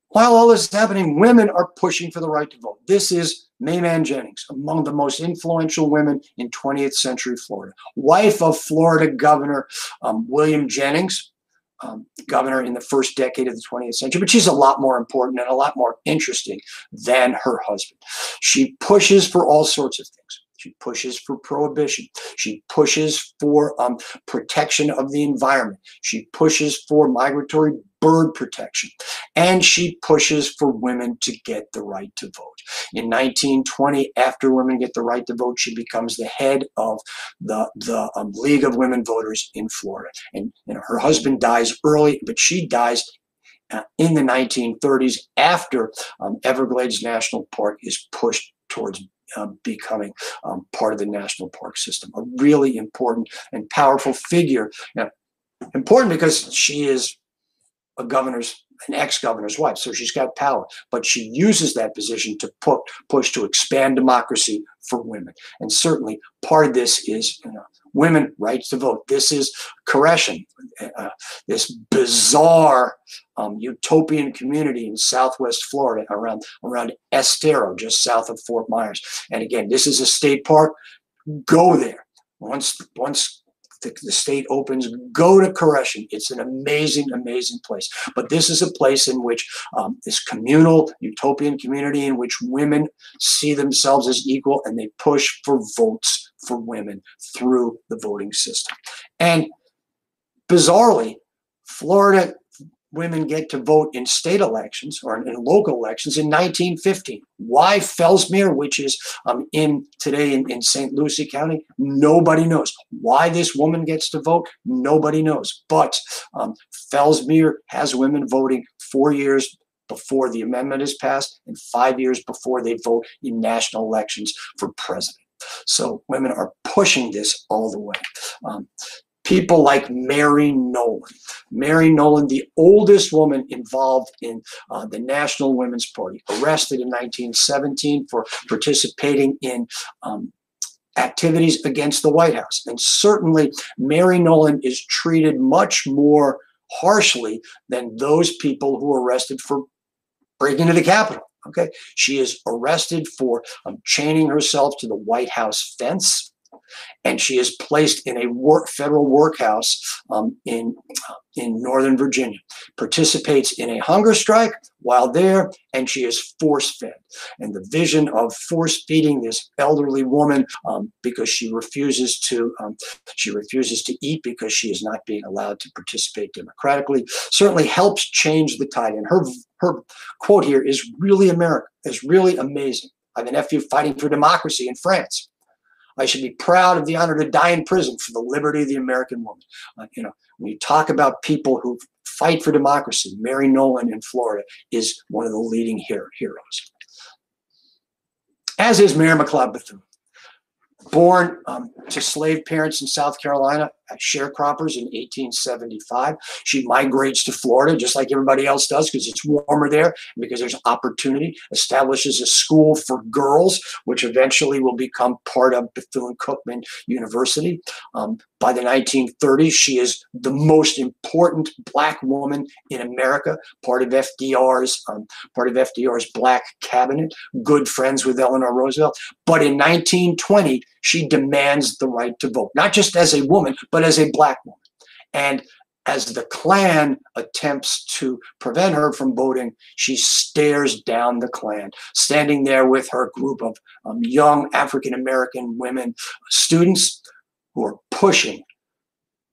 While all this is happening, women are pushing for the right to vote. This is May Mann Jennings, among the most influential women in 20th century Florida, wife of Florida Governor um, William Jennings, um, governor in the first decade of the 20th century, but she's a lot more important and a lot more interesting than her husband. She pushes for all sorts of things. She pushes for prohibition. She pushes for um, protection of the environment. She pushes for migratory bird protection. And she pushes for women to get the right to vote. In 1920, after women get the right to vote, she becomes the head of the, the um, League of Women Voters in Florida. And you know, her husband dies early, but she dies uh, in the 1930s after um, Everglades National Park is pushed towards uh, becoming um, part of the national park system. A really important and powerful figure. Now, important because she is a governor's an ex-governor's wife, so she's got power. But she uses that position to put, push to expand democracy for women. And certainly part of this is you know, women rights to vote. This is Koreshan, uh, this bizarre um, utopian community in Southwest Florida around, around Estero, just south of Fort Myers. And again, this is a state park. Go there. Once, once the, the state opens, go to Koreshan. It's an amazing, amazing place. But this is a place in which um, this communal, utopian community in which women see themselves as equal and they push for votes for women through the voting system. And bizarrely, Florida women get to vote in state elections or in local elections in 1915. Why Fellsmere, which is um, in today in, in St. Lucie County, nobody knows. Why this woman gets to vote, nobody knows. But um, Fellsmere has women voting four years before the amendment is passed and five years before they vote in national elections for president. So women are pushing this all the way. Um, people like Mary Nolan. Mary Nolan, the oldest woman involved in uh, the National Women's Party, arrested in 1917 for participating in um, activities against the White House. And certainly, Mary Nolan is treated much more harshly than those people who were arrested for breaking into the Capitol. Okay, she is arrested for um, chaining herself to the White House fence and she is placed in a work, federal workhouse um, in, in Northern Virginia, participates in a hunger strike while there, and she is force fed. And the vision of force feeding this elderly woman um, because she refuses to um, she refuses to eat because she is not being allowed to participate democratically certainly helps change the tide. And her her quote here is really American, is really amazing. I have a nephew fighting for democracy in France. I should be proud of the honor to die in prison for the liberty of the American woman. Uh, you know, when you talk about people who fight for democracy, Mary Nolan in Florida is one of the leading hero, heroes. As is Mary McLeod Bethune. Born um, to slave parents in South Carolina, sharecroppers in 1875. She migrates to Florida just like everybody else does because it's warmer there and because there's opportunity, establishes a school for girls, which eventually will become part of Bethune-Cookman University. Um, by the 1930s, she is the most important black woman in America, part of FDR's um, part of FDR's black cabinet, good friends with Eleanor Roosevelt. But in 1920, she demands the right to vote, not just as a woman, but as a black woman. And as the Klan attempts to prevent her from voting, she stares down the Klan, standing there with her group of um, young African American women students who are pushing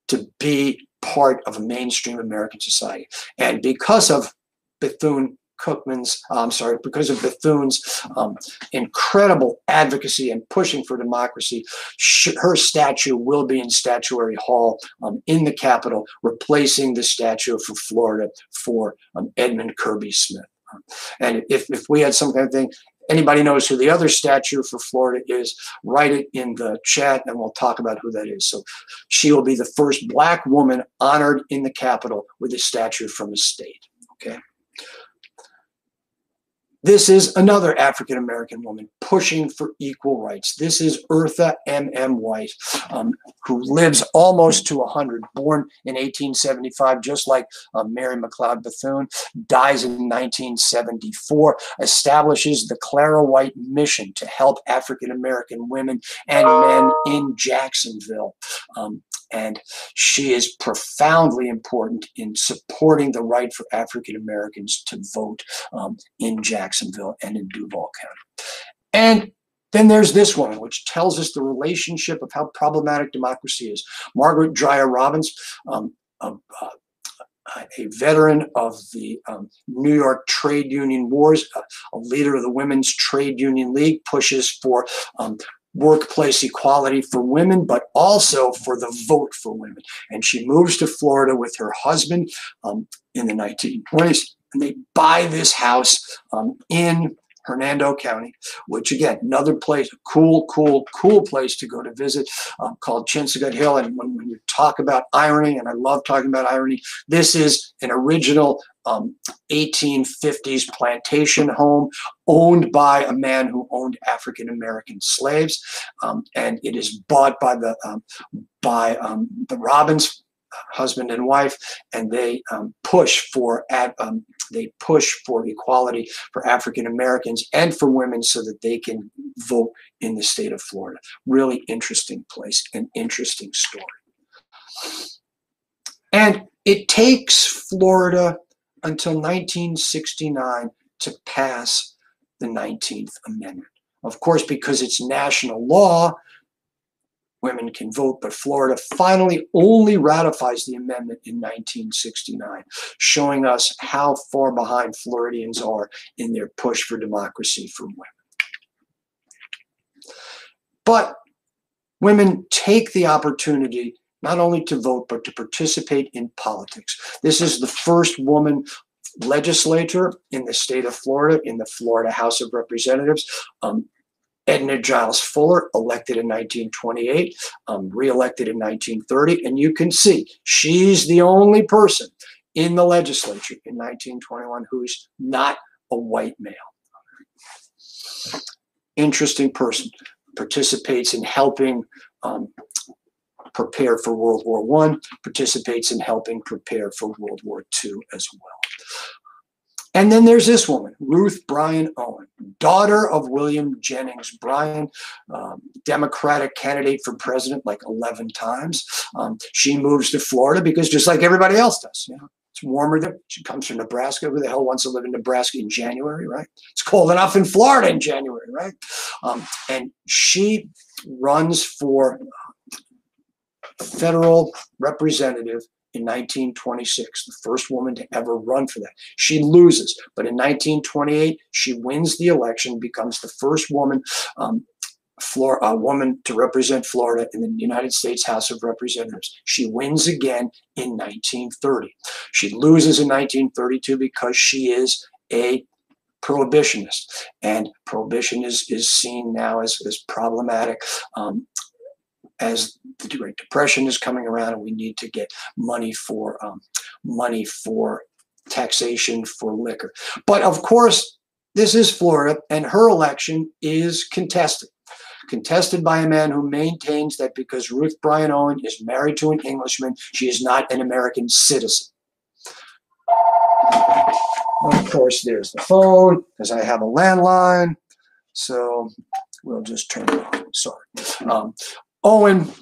to be part of a mainstream American society. And because of Bethune Cookman's, uh, I'm sorry, because of Bethune's um, incredible advocacy and pushing for democracy, her statue will be in Statuary Hall um, in the Capitol, replacing the statue for Florida for um, Edmund Kirby Smith. And if, if we had some kind of thing, anybody knows who the other statue for Florida is, write it in the chat and we'll talk about who that is. So she will be the first black woman honored in the Capitol with a statue from a state. Okay. This is another African American woman pushing for equal rights. This is Eartha M. M. White, um, who lives almost to 100, born in 1875, just like uh, Mary McLeod Bethune, dies in 1974, establishes the Clara White Mission to help African American women and men in Jacksonville. Um, and she is profoundly important in supporting the right for African Americans to vote um, in Jacksonville and in Duval County. And then there's this one, which tells us the relationship of how problematic democracy is. Margaret Dreier Robins, um, a, a, veteran of the um, New York trade union wars, a, a, leader of the Women's Trade Union League, pushes for um, workplace equality for women, but also for the vote for women. And she moves to Florida with her husband um, in the 1920s, and they buy this house um, in Hernando County, which again, another place, a cool, cool, cool place to go to visit um, called Chinsegut Hill. And when, when, you talk about irony, and I love talking about irony, this is an original um, 1850s plantation home owned by a man who owned African American slaves, um, and it is bought by the um, by um, the Robins husband and wife, and they um, push for um, they push for equality for African Americans and for women so that they can vote in the state of Florida. Really interesting place, an interesting story. And it takes Florida until 1969 to pass the 19th Amendment. Of course, because it's national law, women can vote, but Florida finally only ratifies the amendment in 1969, showing us how far behind Floridians are in their push for democracy for women. But women take the opportunity not only to vote, but to participate in politics. This is the first woman legislator in the state of Florida, in the Florida House of Representatives. Um, Edna Giles Fuller, elected in 1928, um, reelected in 1930. And you can see she's the only person in the legislature in 1921 who's not a white male. Interesting person. Participates in helping um, prepare for World War One, participates in helping prepare for World War II as well. And then there's this woman, Ruth Bryan Owen, daughter of William Jennings Bryan, um, Democratic candidate for president like 11 times. Um, she moves to Florida because just like everybody else does, you know, it's warmer there. She comes from Nebraska. Who the hell wants to live in Nebraska in January, right? It's cold enough in Florida in January, right? Um, and she runs for federal representative in 1926, the first woman to ever run for that. She loses, but in 1928, she wins the election, becomes the first woman, um, Florida, woman to represent Florida in the United States House of Representatives. She wins again in 1930. She loses in 1932 because she is a prohibitionist, and prohibition is is seen now as, as problematic. Um, as the Great Depression is coming around and we need to get money for um, money for taxation for liquor. But of course, this is Florida, and her election is contested. Contested by a man who maintains that because Ruth Bryan Owen is married to an Englishman, she is not an American citizen. of course, there's the phone, because I have a landline. So we'll just turn it on. Sorry. Um, Owen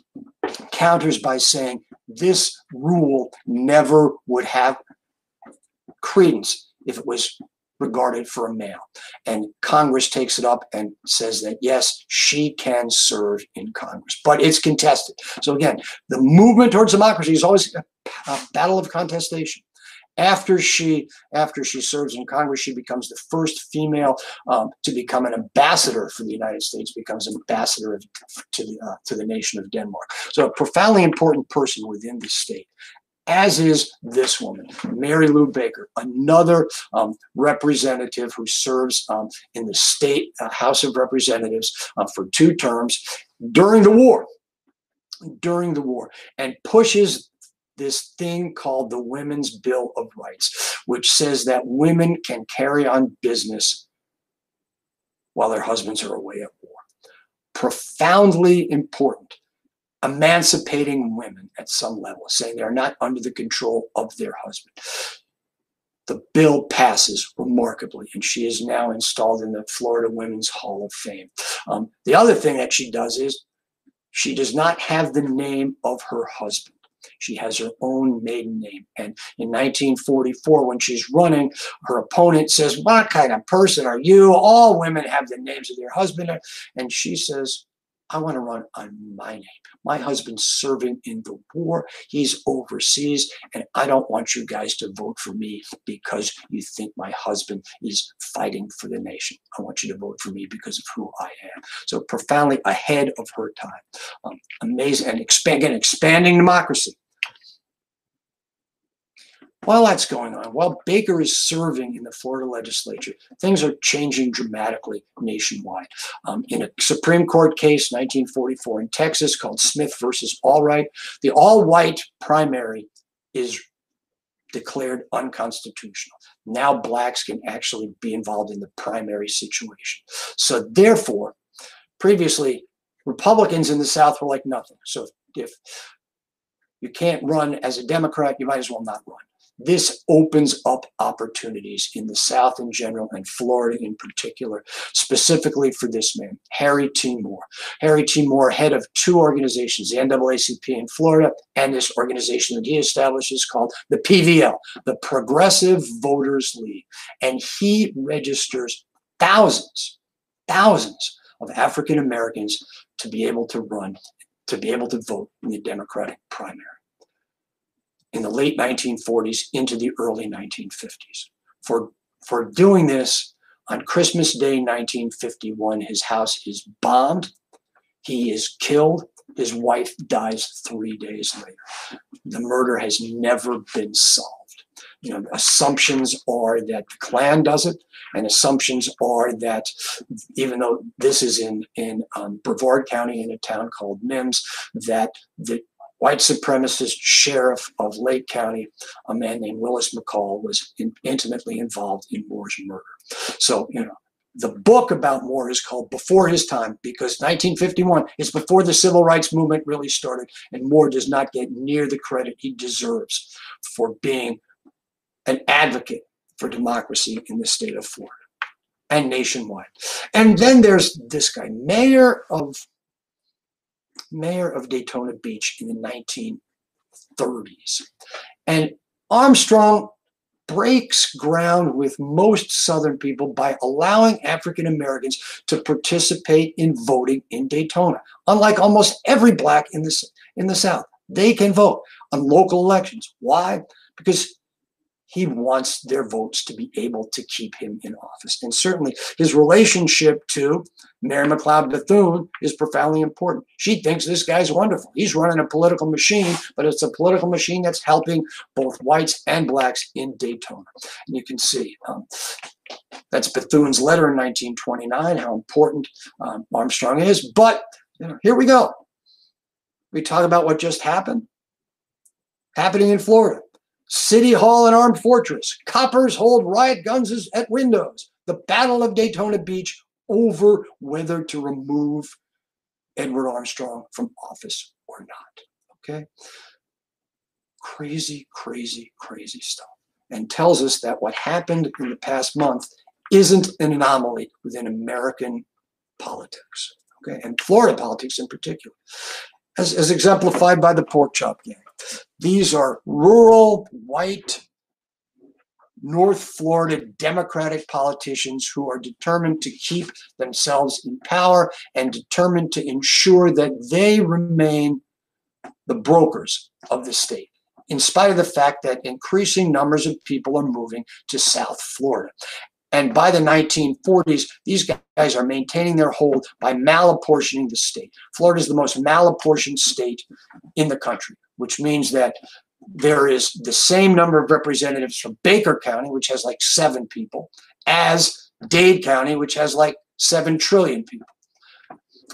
counters by saying this rule never would have credence if it was regarded for a male. And Congress takes it up and says that yes, she can serve in Congress, but it's contested. So again, the movement towards democracy is always a, battle of contestation. After she after she serves in Congress, she becomes the first female um, to become an ambassador for the United States, becomes ambassador of, to the uh, to the nation of Denmark. So a profoundly important person within the state as is this woman, Mary Lou Baker, another um, representative who serves um, in the state uh, House of Representatives uh, for two terms during the war, during the war, and pushes this thing called the Women's Bill of Rights, which says that women can carry on business while their husbands are away at war. Profoundly important emancipating women at some level, saying they're not under the control of their husband. The bill passes remarkably, and she is now installed in the Florida Women's Hall of Fame. Um, the other thing that she does is she does not have the name of her husband. She has her own maiden name. And in 1944, when she's running, her opponent says, What kind of person are you? All women have the names of their husband. And she says, I want to run on my name. My husband's serving in the war. He's overseas, and I don't want you guys to vote for me because you think my husband is fighting for the nation. I want you to vote for me because of who I am. So profoundly ahead of her time. Um, amazing and expand, again, expanding democracy. While that's going on, while Baker is serving in the Florida legislature, things are changing dramatically nationwide. Um, in a Supreme Court case, 1944 in Texas, called Smith versus Allwright, the all-white primary is declared unconstitutional. Now blacks can actually be involved in the primary situation. So therefore, previously, Republicans in the South were like nothing. So if you can't run as a Democrat, you might as well not run. This opens up opportunities in the South in general and Florida in particular, specifically for this man, Harry T. Moore. Harry T. Moore, head of two organizations, the NAACP in Florida and this organization that he establishes called the PVL, the Progressive Voters League. And he registers thousands, thousands of African Americans to be able to run, to be able to vote in the Democratic primary in the late 1940s into the early 1950s. For, for doing this, on Christmas Day 1951, his house is bombed, he is killed, his wife dies three days later. The murder has never been solved. You know, assumptions are that the Klan does it, and assumptions are that even though this is in in um, Brevard County in a town called Mims, that the white supremacist sheriff of Lake County, a man named Willis McCall, was in, intimately involved in Moore's murder. So, you know, the book about Moore is called Before His Time because 1951 is before the civil rights movement really started, and Moore does not get near the credit he deserves for being an advocate for democracy in the state of Florida and nationwide. And then there's this guy, mayor of mayor of Daytona Beach in the 1930s. And Armstrong breaks ground with most Southern people by allowing African Americans to participate in voting in Daytona. Unlike almost every black in the, in the South, they can vote on local elections. Why? Because he wants their votes to be able to keep him in office. And certainly his relationship to Mary McLeod Bethune is profoundly important. She thinks this guy's wonderful. He's running a political machine, but it's a political machine that's helping both whites and blacks in Daytona. And you can see um, that's Bethune's letter in 1929, how important um, Armstrong is. But you know, here we go. We talk about what just happened, happening in Florida. City Hall and Armed Fortress. Coppers hold riot guns at windows. The Battle of Daytona Beach over whether to remove Edward Armstrong from office or not. Okay? Crazy, crazy, crazy stuff. And tells us that what happened in the past month isn't an anomaly within American politics. Okay? And Florida politics in particular. As, as exemplified by the pork chop gang. These are rural, white, North Florida Democratic politicians who are determined to keep themselves in power and determined to ensure that they remain the brokers of the state. in spite of the fact that increasing numbers of people are moving to South Florida. And by the 1940s, these guys are maintaining their hold by malapportioning the state. Florida is the most malapportioned state in the country, which means that there is the same number of representatives from Baker County, which has like seven people, as Dade County, which has like seven trillion people.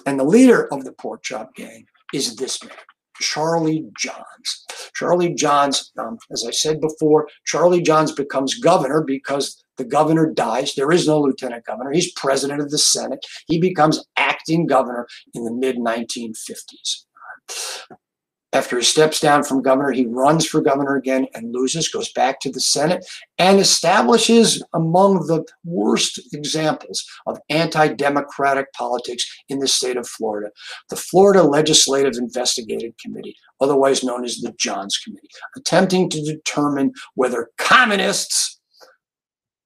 And the leader of the pork chop gang is this man, Charlie Johns. Charlie Johns, um, as I said before, Charlie Johns becomes governor because the governor dies. There is no lieutenant governor. He's president of the Senate. He becomes acting governor in the mid 1950s. After he steps down from governor, he runs for governor again and loses, goes back to the Senate, and establishes among the worst examples of anti democratic politics in the state of Florida the Florida Legislative Investigative Committee, otherwise known as the Johns Committee, attempting to determine whether communists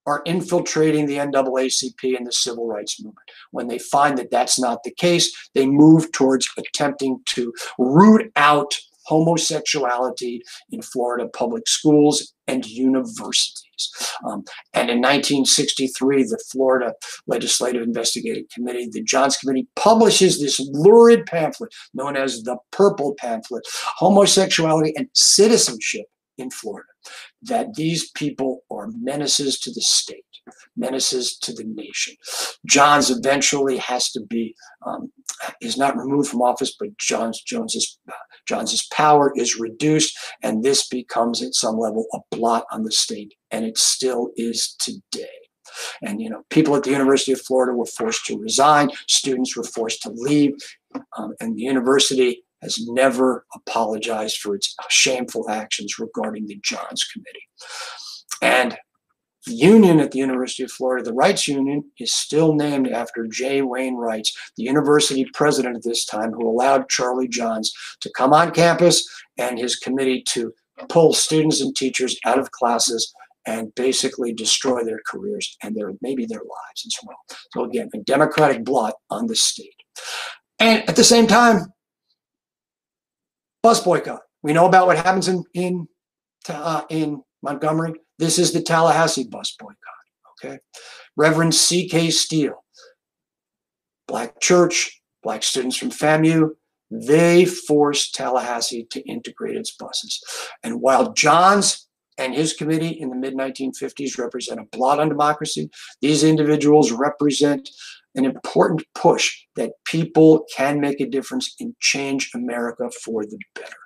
are infiltrating the NAACP and the civil rights movement. When they find that that's not the case, they move towards attempting to root out homosexuality in Florida public schools and universities. Um, and in 1963, the Florida Legislative Investigative Committee, the Johns Committee, publishes this lurid pamphlet known as the Purple Pamphlet Homosexuality and Citizenship in Florida that these people are menaces to the state, menaces to the nation. Johns eventually has to be, um, is not removed from office, but Johns, Jones's, uh, Johns's power is reduced, and this becomes at some level a blot on the state, and it still is today. And you know, people at the University of Florida were forced to resign, students were forced to leave, um, and the university has never apologized for its shameful actions regarding the Johns Committee. And the union at the University of Florida, the Reitz Union, is still named after J. Wayne Reitz, the university president at this time, who allowed Charlie Johns to come on campus and his committee to pull students and teachers out of classes and basically destroy their careers and their maybe their lives as well. So again, a democratic blot on the state. And at the same time, bus boycott. We know about what happens in in uh, in Montgomery. This is the Tallahassee bus boycott. Okay, Reverend C.K. Steele, Black Church, Black students from FAMU, they forced Tallahassee to integrate its buses. And while Johns and his committee in the mid 1950s represent a blot on democracy, these individuals represent an important push that people can make a difference and change America for the better.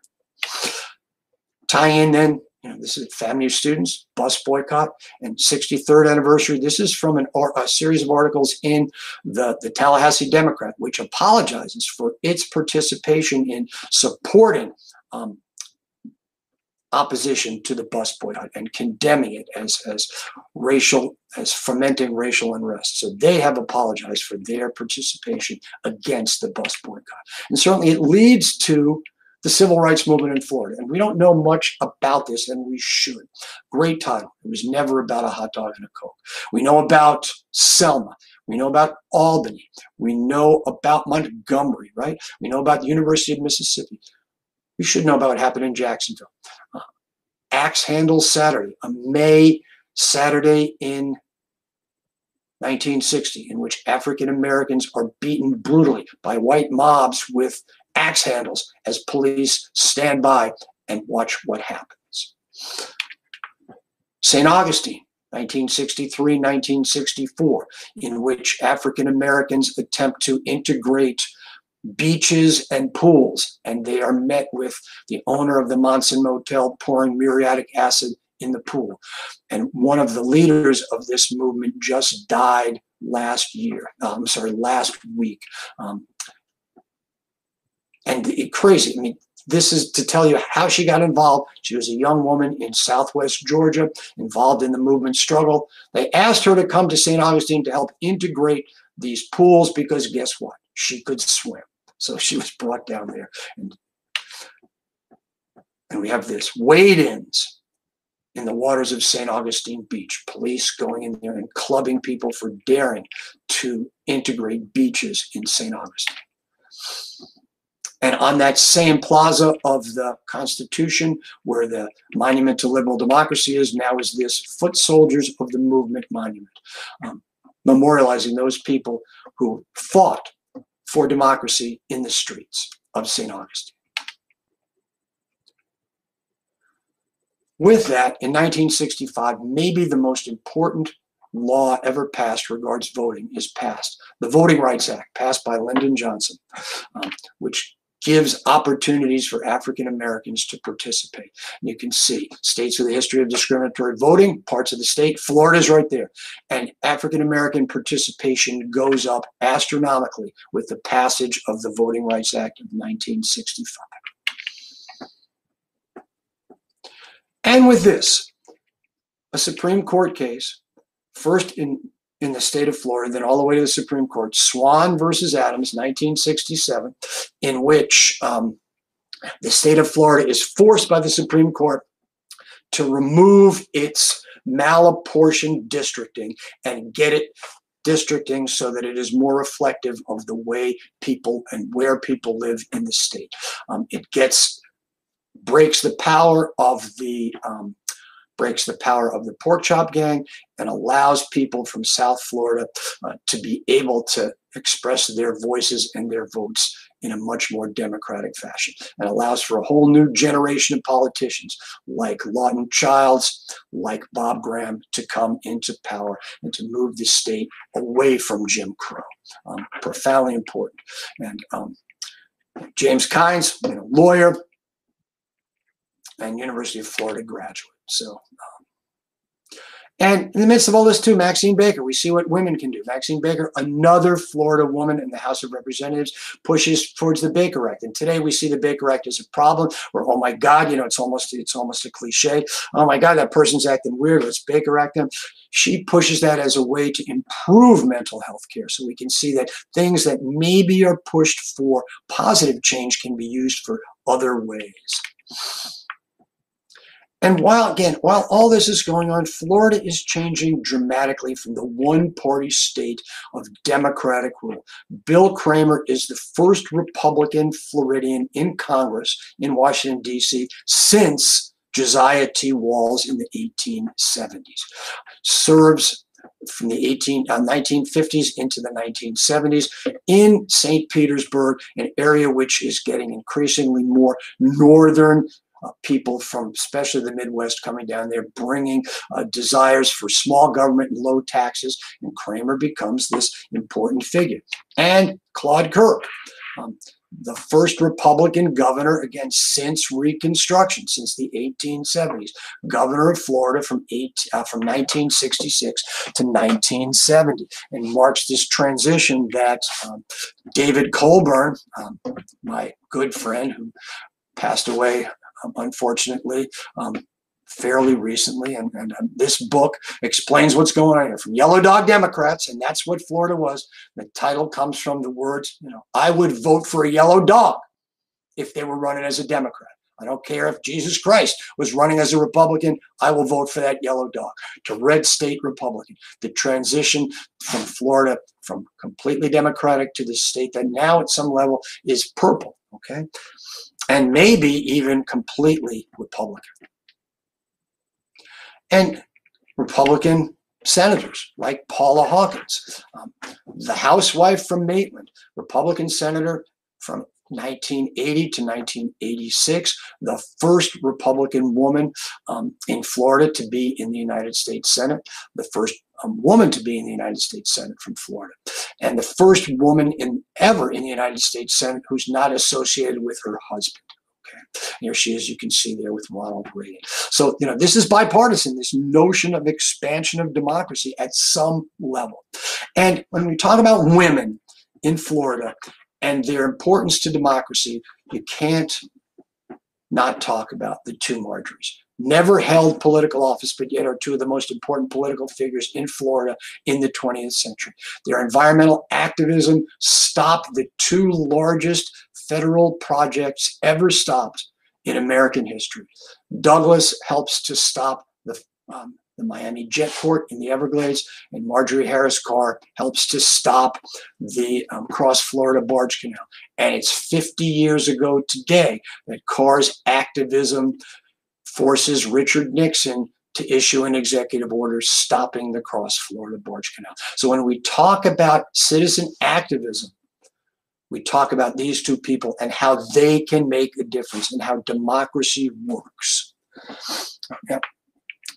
Tie in then, you know, this is FAMU students, bus boycott, and 63rd anniversary. This is from an, a series of articles in the, the Tallahassee Democrat, which apologizes for its participation in supporting um, opposition to the bus boycott and condemning it as, as racial, as fomenting racial unrest. So they have apologized for their participation against the bus boycott. And certainly it leads to the civil rights movement in Florida. And we don't know much about this, and we should. Great title. It was never about a hot dog and a Coke. We know about Selma. We know about Albany. We know about Montgomery, right? We know about the University of Mississippi. We should know about what happened in Jacksonville. Uh, Axe Handle Saturday, a May Saturday in 1960, in which African Americans are beaten brutally by white mobs with axe handles as police stand by and watch what happens. St. Augustine, 1963 1964, in which African Americans attempt to integrate beaches and pools, and they are met with the owner of the Monson Motel pouring muriatic acid in the pool. And one of the leaders of this movement just died last year. Uh, I'm sorry, last week. Um, and it, crazy. I mean, this is to tell you how she got involved. She was a young woman in Southwest Georgia, involved in the movement struggle. They asked her to come to St. Augustine to help integrate these pools because guess what? She could swim. So she was brought down there. And, and we have this wade ins in the waters of St. Augustine Beach, police going in there and clubbing people for daring to integrate beaches in St. Augustine. And on that same plaza of the Constitution, where the Monument to Liberal Democracy is, now is this Foot Soldiers of the Movement Monument, um, memorializing those people who fought for democracy in the streets of St. Augustine. With that, in 1965, maybe the most important law ever passed regards voting is passed. The Voting Rights Act, passed by Lyndon Johnson, um, which gives opportunities for African Americans to participate. And you can see states with a history of discriminatory voting, parts of the state, Florida's right there. And African American participation goes up astronomically with the passage of the Voting Rights Act of 1965. And with this, a Supreme Court case, first in, in the state of Florida, then all the way to the Supreme Court, Swann versus Adams, 1967, in which um, the state of Florida is forced by the Supreme Court to remove its malapportioned districting and get it districting so that it is more reflective of the way people and where people live in the state. Um, it gets breaks the power of the um, breaks the power of the pork chop gang and allows people from South Florida uh, to be able to express their voices and their votes in a much more democratic fashion and allows for a whole new generation of politicians like Lawton Chiles, like Bob Graham to come into power and to move the state away from Jim Crow. Um, profoundly important. And um, James Kynes, you know, lawyer, and University of Florida graduate. So, um, and in the midst of all this, too, Maxine Baker, we see what women can do. Maxine Baker, another Florida woman in the House of Representatives, pushes towards the Baker Act. And today we see the Baker Act as a problem where, oh my God, you know, it's almost it's almost a cliche. Oh my God, that person's acting weird. Let's Baker Act them. She pushes that as a way to improve mental health care. So we can see that things that maybe are pushed for positive change can be used for other ways. And while, again, while all this is going on, Florida is changing dramatically from the one party state of Democratic rule. Bill Cramer is the first Republican Floridian in Congress in Washington, D.C. since Josiah T. Walls in the 1870s. Serves from the 18, uh, 1950s into the 1970s in St. Petersburg, an area which is getting increasingly more northern people from especially the Midwest coming down there, bringing uh, desires for small government and low taxes, and Cramer becomes this important figure. And Claude Kirk. Um, the first Republican governor again since Reconstruction, since the 1870s, governor of Florida from eight uh, from 1966 to 1970, and marks this transition that um, David Colburn, um, my good friend who passed away um, unfortunately, um, fairly recently. And, and this book explains what's going on here from Yellow Dog Democrats, and that's what Florida was. The title comes from the words, you know, I would vote for a yellow dog if they were running as a Democrat. I don't care if Jesus Christ was running as a Republican, I will vote for that yellow dog. To red state Republican. The transition from Florida from completely Democratic to the state that now at some level is purple. Okay and maybe even completely Republican. And Republican senators like Paula Hawkins, um, the housewife from Maitland, Republican senator from 1980 to 1986, the first Republican woman um, in Florida to be in the United States Senate, the first um, woman to be in the United States Senate from Florida, and the first woman in ever in the United States Senate who's not associated with her husband. Okay. Here she is, you can see there with Ronald Reagan. So, you know, this is bipartisan, this notion of expansion of democracy at some level. And when we talk about women in Florida and their importance to democracy, you can't not talk about the two Marjories. Never held political office, but yet are two of the most important political figures in Florida in the 20th century. Their environmental activism stopped the two largest federal projects ever stopped in American history. Douglas helps to stop the um, the Miami Jetport in the Everglades, and Marjorie Harris Carr helps to stop the um, Cross Florida Barge Canal. And it's 50 years ago today that Carr's activism forces Richard Nixon to issue an executive order stopping the Cross Florida Barge Canal. So when we talk about citizen activism, we talk about these two people and how they can make a difference and how democracy works. Okay.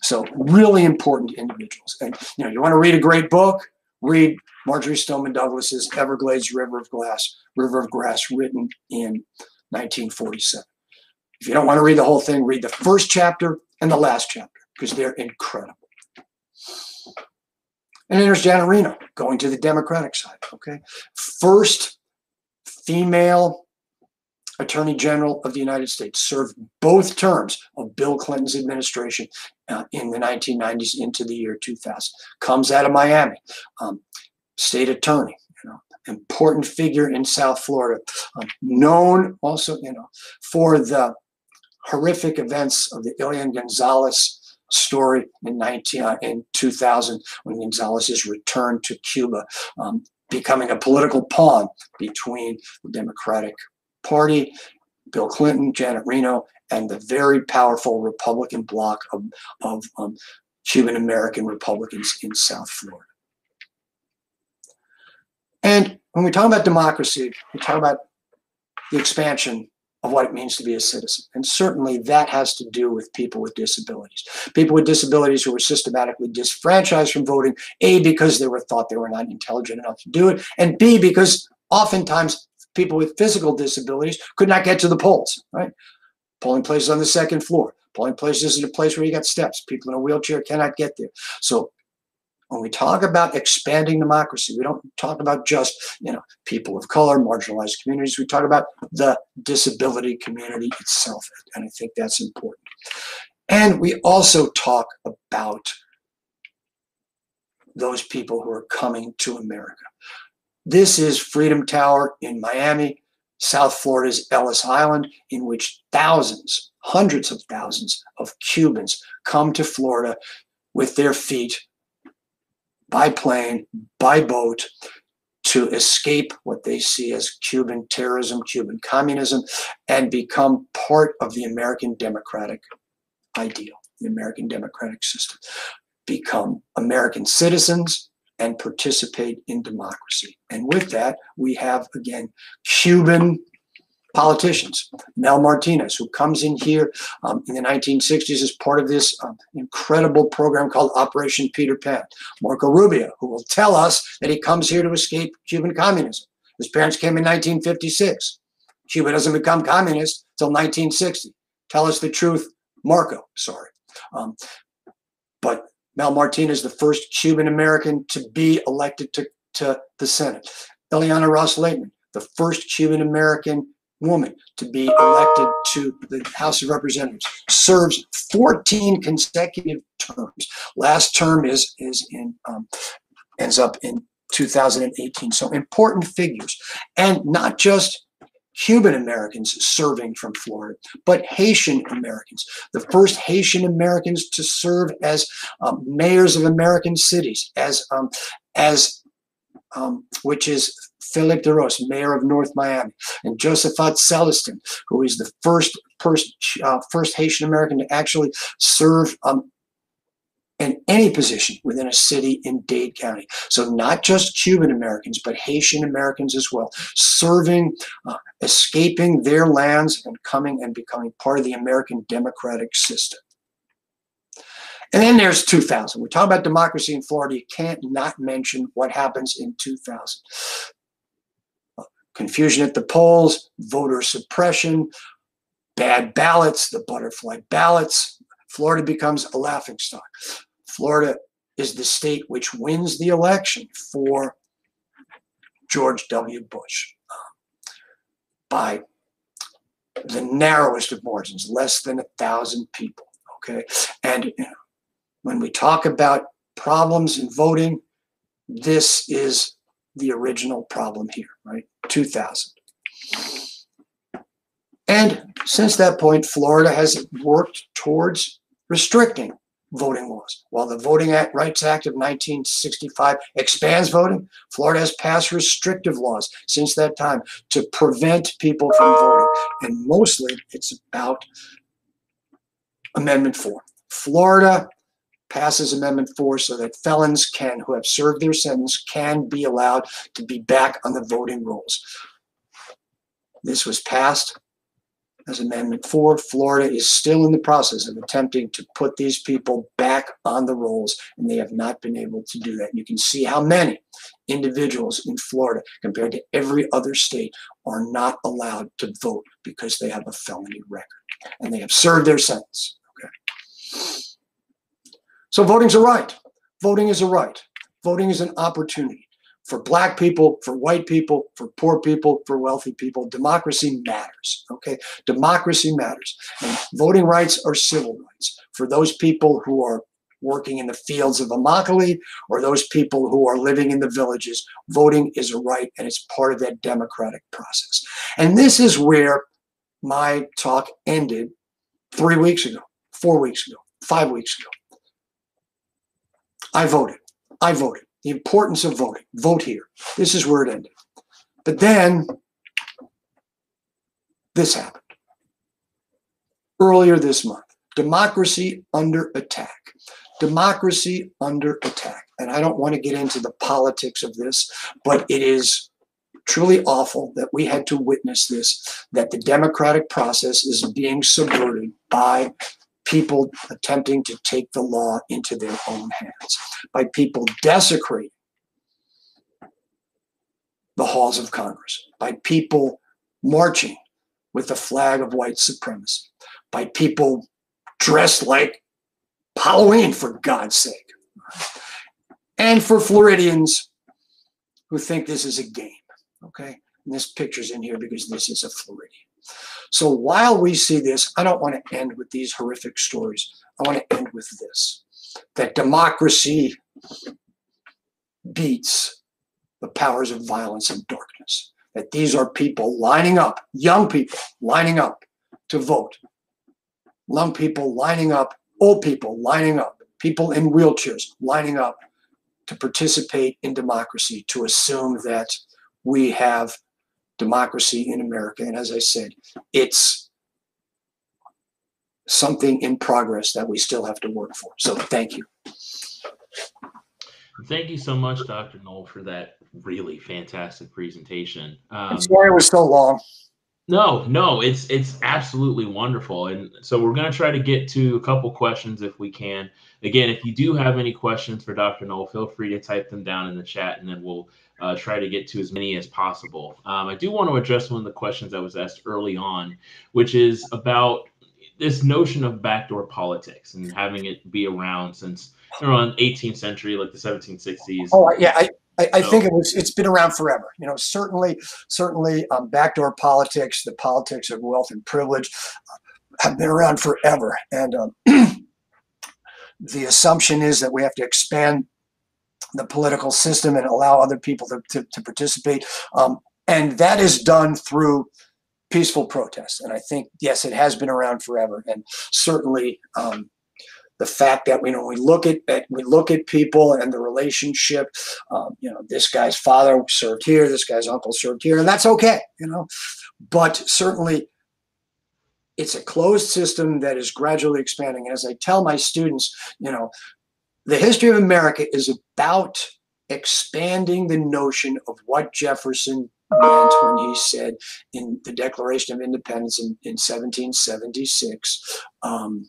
So really important individuals. And you know, you want to read a great book, read Marjory Stoneman Douglas's Everglades River of Glass, River of Grass, written in 1947. If you don't want to read the whole thing, read the first chapter and the last chapter because they're incredible. And then there's Janet Reno going to the Democratic side. Okay. First female Attorney General of the United States, served both terms of Bill Clinton's administration uh, in the 1990s into the year 2000. Comes out of Miami, um, state attorney, you know, important figure in South Florida, um, known also, you know, for the horrific events of the Elian Gonzalez story in 19 uh, in 2000 when Gonzalez is returned to Cuba, um, becoming a political pawn between the Democratic Party, Bill Clinton, Janet Reno, and the very powerful Republican bloc of, of um, Cuban American Republicans in South Florida. And when we talk about democracy, we talk about the expansion of what it means to be a citizen. And certainly that has to do with people with disabilities. People with disabilities who were systematically disfranchised from voting, A, because they were thought they were not intelligent enough to do it, and B, because oftentimes people with physical disabilities could not get to the polls, right? Polling places on the second floor. Polling places is a place where you got steps. People in a wheelchair cannot get there. So when we talk about expanding democracy, we don't talk about just you know people of color, marginalized communities. We talk about the disability community itself, and I think that's important. And we also talk about those people who are coming to America. This is Freedom Tower in Miami, South Florida's Ellis Island, in which thousands, hundreds of thousands of Cubans come to Florida with their feet by plane, by boat, to escape what they see as Cuban terrorism, Cuban communism, and become part of the American democratic ideal, the American democratic system. Become American citizens and participate in democracy. And with that, we have again Cuban politicians. Mel Martinez, who comes in here um, in the 1960s as part of this um, incredible program called Operation Peter Pan. Marco Rubio, who will tell us that he comes here to escape Cuban communism. His parents came in 1956. Cuba doesn't become communist until 1960. Tell us the truth, Marco. Sorry. Um, Mel Martinez, the first Cuban American to be elected to, to the Senate. Ileana Ros-Lehtinen, the first Cuban American woman to be elected to the House of Representatives, serves 14 consecutive terms. Last term is is in um, ends up in 2018. So important figures, and not just Cuban Americans serving from Florida, but Haitian Americans, the first Haitian Americans to serve as um, mayors of American cities, as um, as um, which is Philip DeRoche, mayor of North Miami, and Josaphat Celestin, who is the first first, uh, first Haitian American to actually serve um, in any position within a city in Dade County. So not just Cuban Americans, but Haitian Americans as well, serving, uh, escaping their lands and coming and becoming part of the American democratic system. And then there's 2000. We talk about democracy in Florida. You can't not mention what happens in 2000 confusion at the polls, voter suppression, bad ballots, the butterfly ballots. Florida becomes a laughingstock. Florida is the state which wins the election for George W. Bush uh, by the narrowest of margins, less than a thousand people. Okay, and you know, when we talk about problems in voting, this is the original problem here, right? 2000. And since that point, Florida has worked towards restricting voting laws. While the Voting Act, Rights Act of 1965 expands voting, Florida has passed restrictive laws since that time to prevent people from voting. And mostly it's about Amendment 4. Florida passes Amendment 4 so that felons can, who have served their sentence, can be allowed to be back on the voting rolls. This was passed as Amendment 4. Florida is still in the process of attempting to put these people back on the rolls, and they have not been able to do that. You can see how many individuals in Florida, compared to every other state, are not allowed to vote because they have a felony record and they have served their sentence. Okay. So voting's a right. Voting is a right. Voting is an opportunity for black people, for white people, for poor people, for wealthy people. Democracy matters. Okay, democracy matters. And voting rights are civil rights for those people who are working in the fields of Immokalee or those people who are living in the villages. Voting is a right, and it's part of that democratic process. And this is where my talk ended three weeks ago, four weeks ago, five weeks ago. I voted. I voted. The importance of voting. Vote here. This is where it ended. But then this happened earlier this month. Democracy under attack. Democracy under attack. And I don't want to get into the politics of this, but it is truly awful that we had to witness this, that the democratic process is being subverted by people attempting to take the law into their own hands, by people desecrating the halls of Congress, by people marching with the flag of white supremacy, by people dressed like Halloween, for God's sake, and for Floridians who think this is a game. Okay, and this picture's in here because this is a Floridian. So while we see this, I don't want to end with these horrific stories. I want to end with this that democracy beats the powers of violence and darkness. That these are people lining up, young people lining up to vote, young people lining up, old people lining up, people in wheelchairs lining up to participate in democracy, to assume that we have democracy in America. And as I said, it's something in progress that we still have to work for. So thank you. Thank you so much, Dr. Noll, for that really fantastic presentation. Um, I'm sorry it was so long. No, no, it's it's absolutely wonderful. And so we're going to try to get to a couple questions if we can. Again, if you do have any questions for Dr. Noll, feel free to type them down in the chat and then we'll uh, try to get to as many as possible. Um, I do want to address one of the questions that was asked early on, which is about this notion of backdoor politics and having it be around since around 18th century, like the 1760s. Oh yeah, I, I, I think it was. It's been around forever. You know, certainly, certainly, um, backdoor politics, the politics of wealth and privilege, uh, have been around forever. And um, the assumption is that we have to expand the political system and allow other people to, to, to participate. Um, and that is done through peaceful protests. And I think, yes, it has been around forever. And certainly um, the fact that, you know, we look at, at, we look at people and the relationship, um, you know, this guy's father served here, this guy's uncle served here, and that's okay, you know. But certainly it's a closed system that is gradually expanding. And as I tell my students, you know, the history of America is about expanding the notion of what Jefferson meant when he said in the Declaration of Independence in, in 1776, um,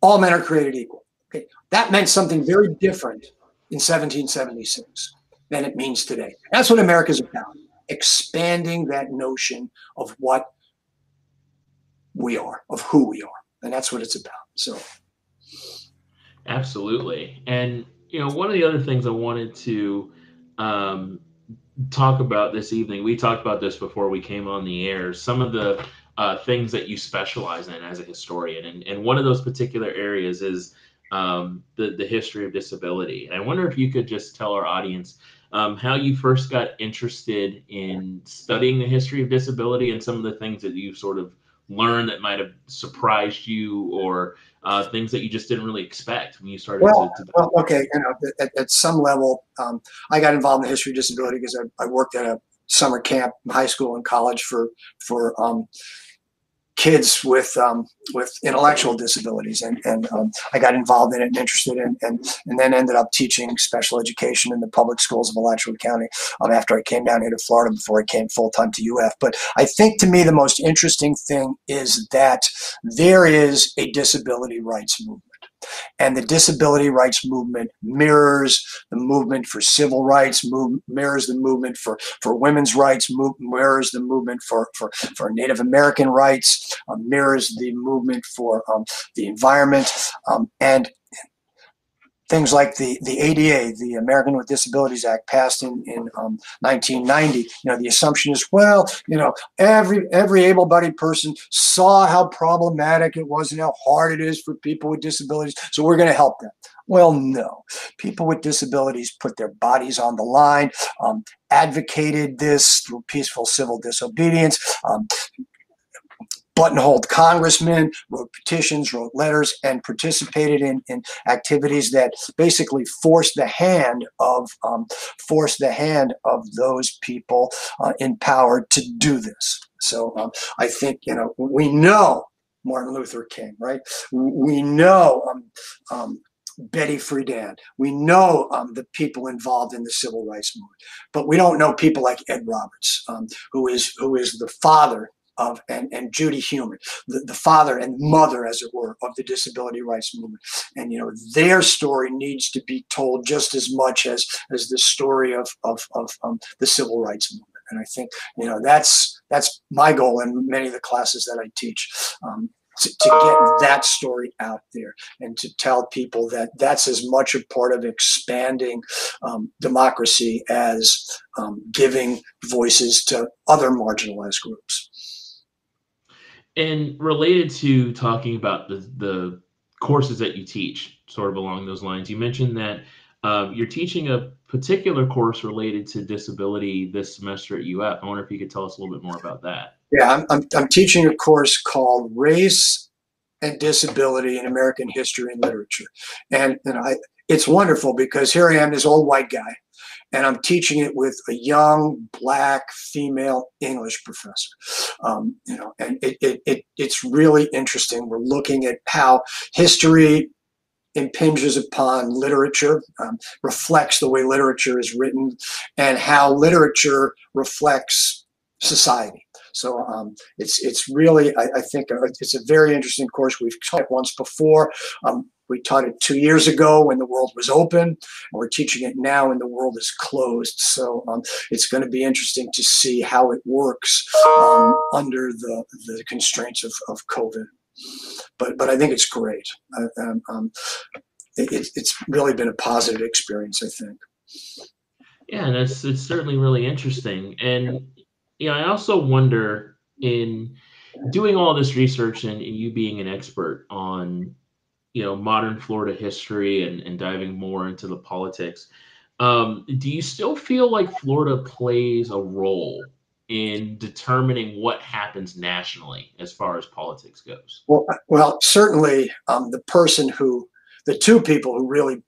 all men are created equal. Okay. That meant something very different in 1776 than it means today. That's what America is about, expanding that notion of what we are, of who we are. And that's what it's about. So Absolutely. And, you know, one of the other things I wanted to um, talk about this evening, we talked about this before we came on the air, some of the uh, things that you specialize in as a historian. And, and one of those particular areas is um, the, the history of disability. And I wonder if you could just tell our audience um, how you first got interested in studying the history of disability and some of the things that you sort of learned that might have surprised you or uh, things that you just didn't really expect when you started well, to, to... well okay you know at, at some level um, i got involved in the history of disability because I, I, worked at a summer camp in high school and college for for um, kids with um, with intellectual disabilities, and and um, I got involved in it and interested in, and and then ended up teaching special education in the public schools of Alachua County um, after I came down here to Florida before I came full time to UF. But I think to me the most interesting thing is that there is a disability rights movement. And the disability rights movement mirrors the movement for civil rights, move, mirrors the movement for, for women's rights, move, mirrors the movement for, for, for Native American rights, uh, mirrors the movement for um, the environment. Um, and things like the, the ADA, the American with Disabilities Act, passed in, in um, 1990, you know, the assumption is, well, you know, every every able-bodied person saw how problematic it was and how hard it is for people with disabilities, so we're going to help them. Well, no. People with disabilities put their bodies on the line, um, advocated this through peaceful civil disobedience, um, buttonholed congressmen, wrote petitions, wrote letters, and participated in, in activities that basically forced the hand of um, forced the hand of those people uh, in power to do this. So um, I think you know we know Martin Luther King, right? We know um, um, Betty Friedan. We know um, the people involved in the civil rights movement, but we don't know people like Ed Roberts, um, who is who is the father of and, and Judy Heumann, the, the father and mother, as it were, of the disability rights movement. And you know, their story needs to be told just as much as as the story of of, of um, the civil rights movement. And I think you know that's that's my goal in many of the classes that I teach. Um, to, to, get that story out there and to tell people that that's as much a part of expanding um, democracy as um, giving voices to other marginalized groups. And related to talking about the, the courses that you teach, sort of along those lines, you mentioned that um, you're teaching a particular course related to disability this semester at UF. I wonder if you could tell us a little bit more about that. Yeah, I'm, I'm, I'm teaching a course called Race and Disability in American History and Literature. And, and I, it's wonderful because here I am, this old white guy, and I'm teaching it with a young black female English professor. Um, you know, and it, it, it, it's really interesting. We're looking at how history impinges upon literature, um, reflects the way literature is written, and how literature reflects society. So um, it's it's really I, I think uh, it's a very interesting course. We've taught once before. Um, we taught it two years ago when the world was open, and we're teaching it now when the world is closed. So um, it's going to be interesting to see how it works um, under the, the constraints of, of COVID. But but I think it's great. Um, um, it, it's really been a positive experience, I think. Yeah, and it's it's certainly really interesting. And you know, I also wonder in doing all this research and, and you being an expert on you know modern Florida history and, and diving more into the politics. Um, do you still feel like Florida plays a role in determining what happens nationally as far as politics goes? Well, well, certainly um, the person who, the two people who really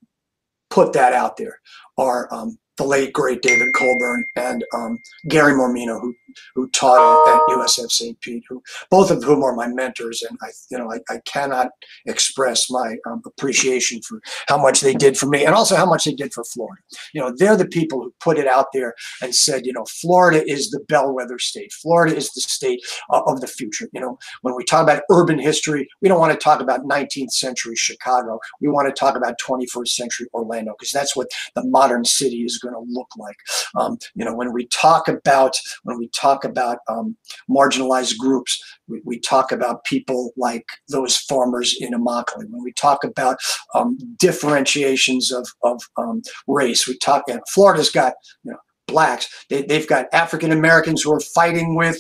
put that out there are um, the late great David Colburn and um, Gary Mormino, who who taught at, USF St. Pete, who both of whom are my mentors, and I you know I, I cannot express my um, appreciation for how much they did for me, and also how much they did for Florida. You know, they're the people who put it out there and said, you know, Florida is the bellwether state. Florida is the state uh, of the future. You know, when we talk about urban history, we don't want to talk about 19th century Chicago. We want to talk about 21st century Orlando because that's what the modern city is going to look like. Um, you know, when we talk about when we talk about um, marginalized groups, we, we, talk about people like those farmers in Immokalee. When we talk about um, differentiations of of um, race, we talk. You Florida's got you know blacks. They, they've got African Americans who are fighting with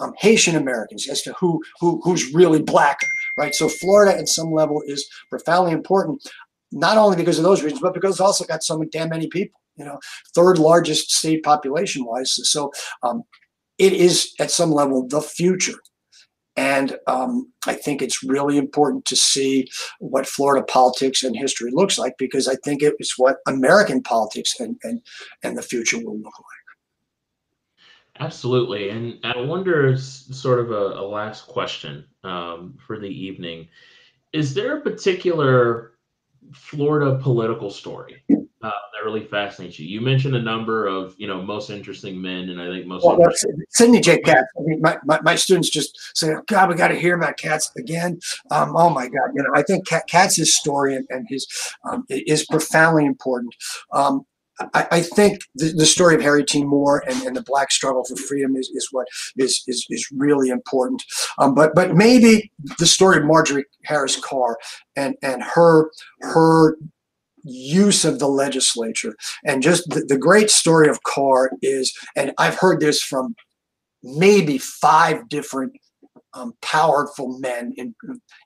um, Haitian Americans as to who, who who's really black, right? So Florida, at some level, is profoundly important, not only because of those reasons, but because it's also got so damn many people you know, third largest state population wise. So um, it is at some level the future. And um, I think it's really important to see what Florida politics and history looks like because I think it is what American politics and, and, and the future will look like. Absolutely. And I wonder, sort of a, a last question um, for the evening is there a particular Florida political story uh, that really fascinates you? You mentioned a number of, you know, most interesting men, and I think most. Well, Sidney J. Catts. I mean, my, my, my, students just say, oh, "God, we got to hear about Catts again." Um, oh my God, you know, I think Catts's story and, and his um, is profoundly important. Um, I, I think the, the, story of Harry T. Moore and, and, the black struggle for freedom is, is what is, is, is really important. Um, but but maybe the story of Marjorie Harris Carr and, and her her use of the legislature. And just the, the great story of Carr is, and I've heard this from maybe five different um, powerful men in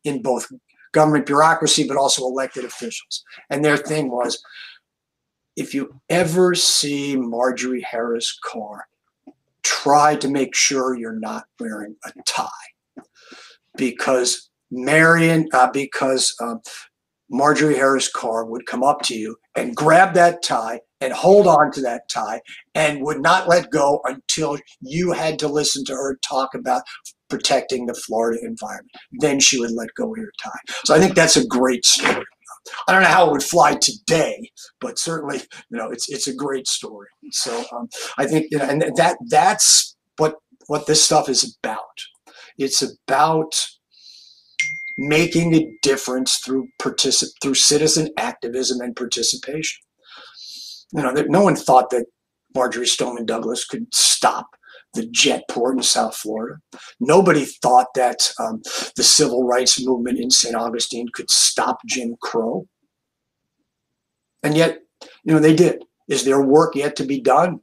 in both government bureaucracy but also elected officials, and their thing was if you ever see Marjorie Harris Carr, try to make sure you're not wearing a tie. Because Marion, uh, because um, Marjorie Harris Carr would come up to you and grab that tie and hold on to that tie and would not let go until you had to listen to her talk about protecting the Florida environment. Then she would let go of your tie. So I think that's a great story. I don't know how it would fly today, but certainly, you know, it's it's a great story. So um, I think, you know, and that that's what what this stuff is about. It's about making a difference through particip- through citizen activism and participation. You know, no one thought that Marjory Stoneman Douglas could stop the jet port in South Florida. Nobody thought that um, the civil rights movement in St. Augustine could stop Jim Crow. And yet, you know, they did. Is there work yet to be done?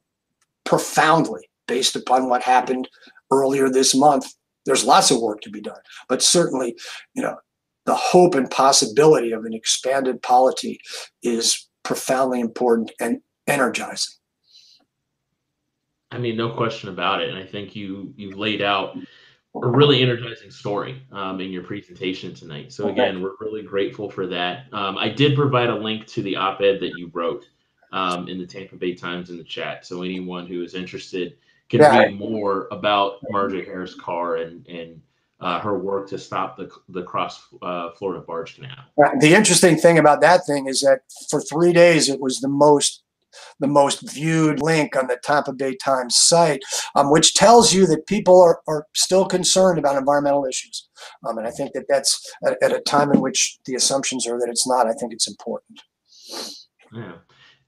Profoundly, based upon what happened earlier this month. There's lots of work to be done. But certainly, you know, the hope and possibility of an expanded polity is profoundly important and energizing. I mean, no question about it. And I think you you laid out a really energizing story um, in your presentation tonight. So again, we're really grateful for that. Um, I did provide a link to the op-ed that you wrote um, in the Tampa Bay Times in the chat. So anyone who is interested can yeah. read more about Marjorie Harris Carr and and uh, her work to stop the the cross uh, Florida barge canal. The interesting thing about that thing is that for three days it was the most the most viewed link on the Tampa Bay Times site, um, which tells you that people are, are still concerned about environmental issues. Um, and I think that that's at, at, a time in which the assumptions are that it's not. I think it's important. Yeah.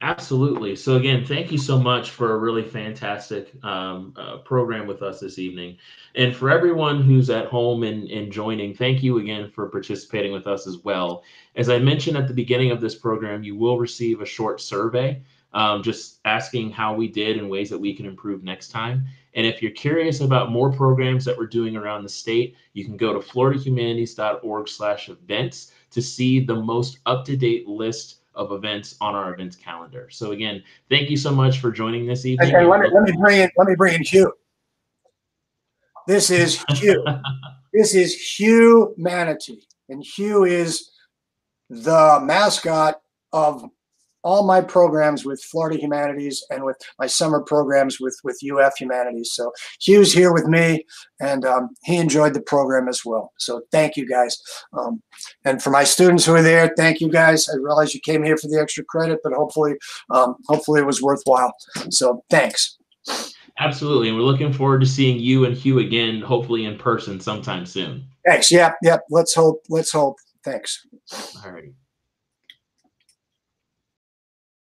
Absolutely. So again, thank you so much for a really fantastic um, uh, program with us this evening, and for everyone who's at home and, and joining, thank you again for participating with us as well. As I mentioned at the beginning of this program, you will receive a short survey um, just asking how we did and ways that we can improve next time. And if you're curious about more programs that we're doing around the state, you can go to floridahumanities.org slash events to see the most up-to-date list of events on our events calendar. So again, thank you so much for joining this evening. And, let, me, let me bring in let me bring in Hugh. This is Hugh. this is Hugh Manatee. And Hugh is the mascot of all my programs with Florida Humanities and with my summer programs with with UF Humanities. So Hugh's here with me, and um, he enjoyed the program as well. So thank you guys. Um, and for my students who are there, thank you guys. I realize you came here for the extra credit, but hopefully, um, hopefully it was worthwhile. So thanks. Absolutely, and we're looking forward to seeing you and Hugh again, hopefully in person sometime soon. Thanks. Yeah, yeah. Let's hope. Let's hope. Thanks. All right.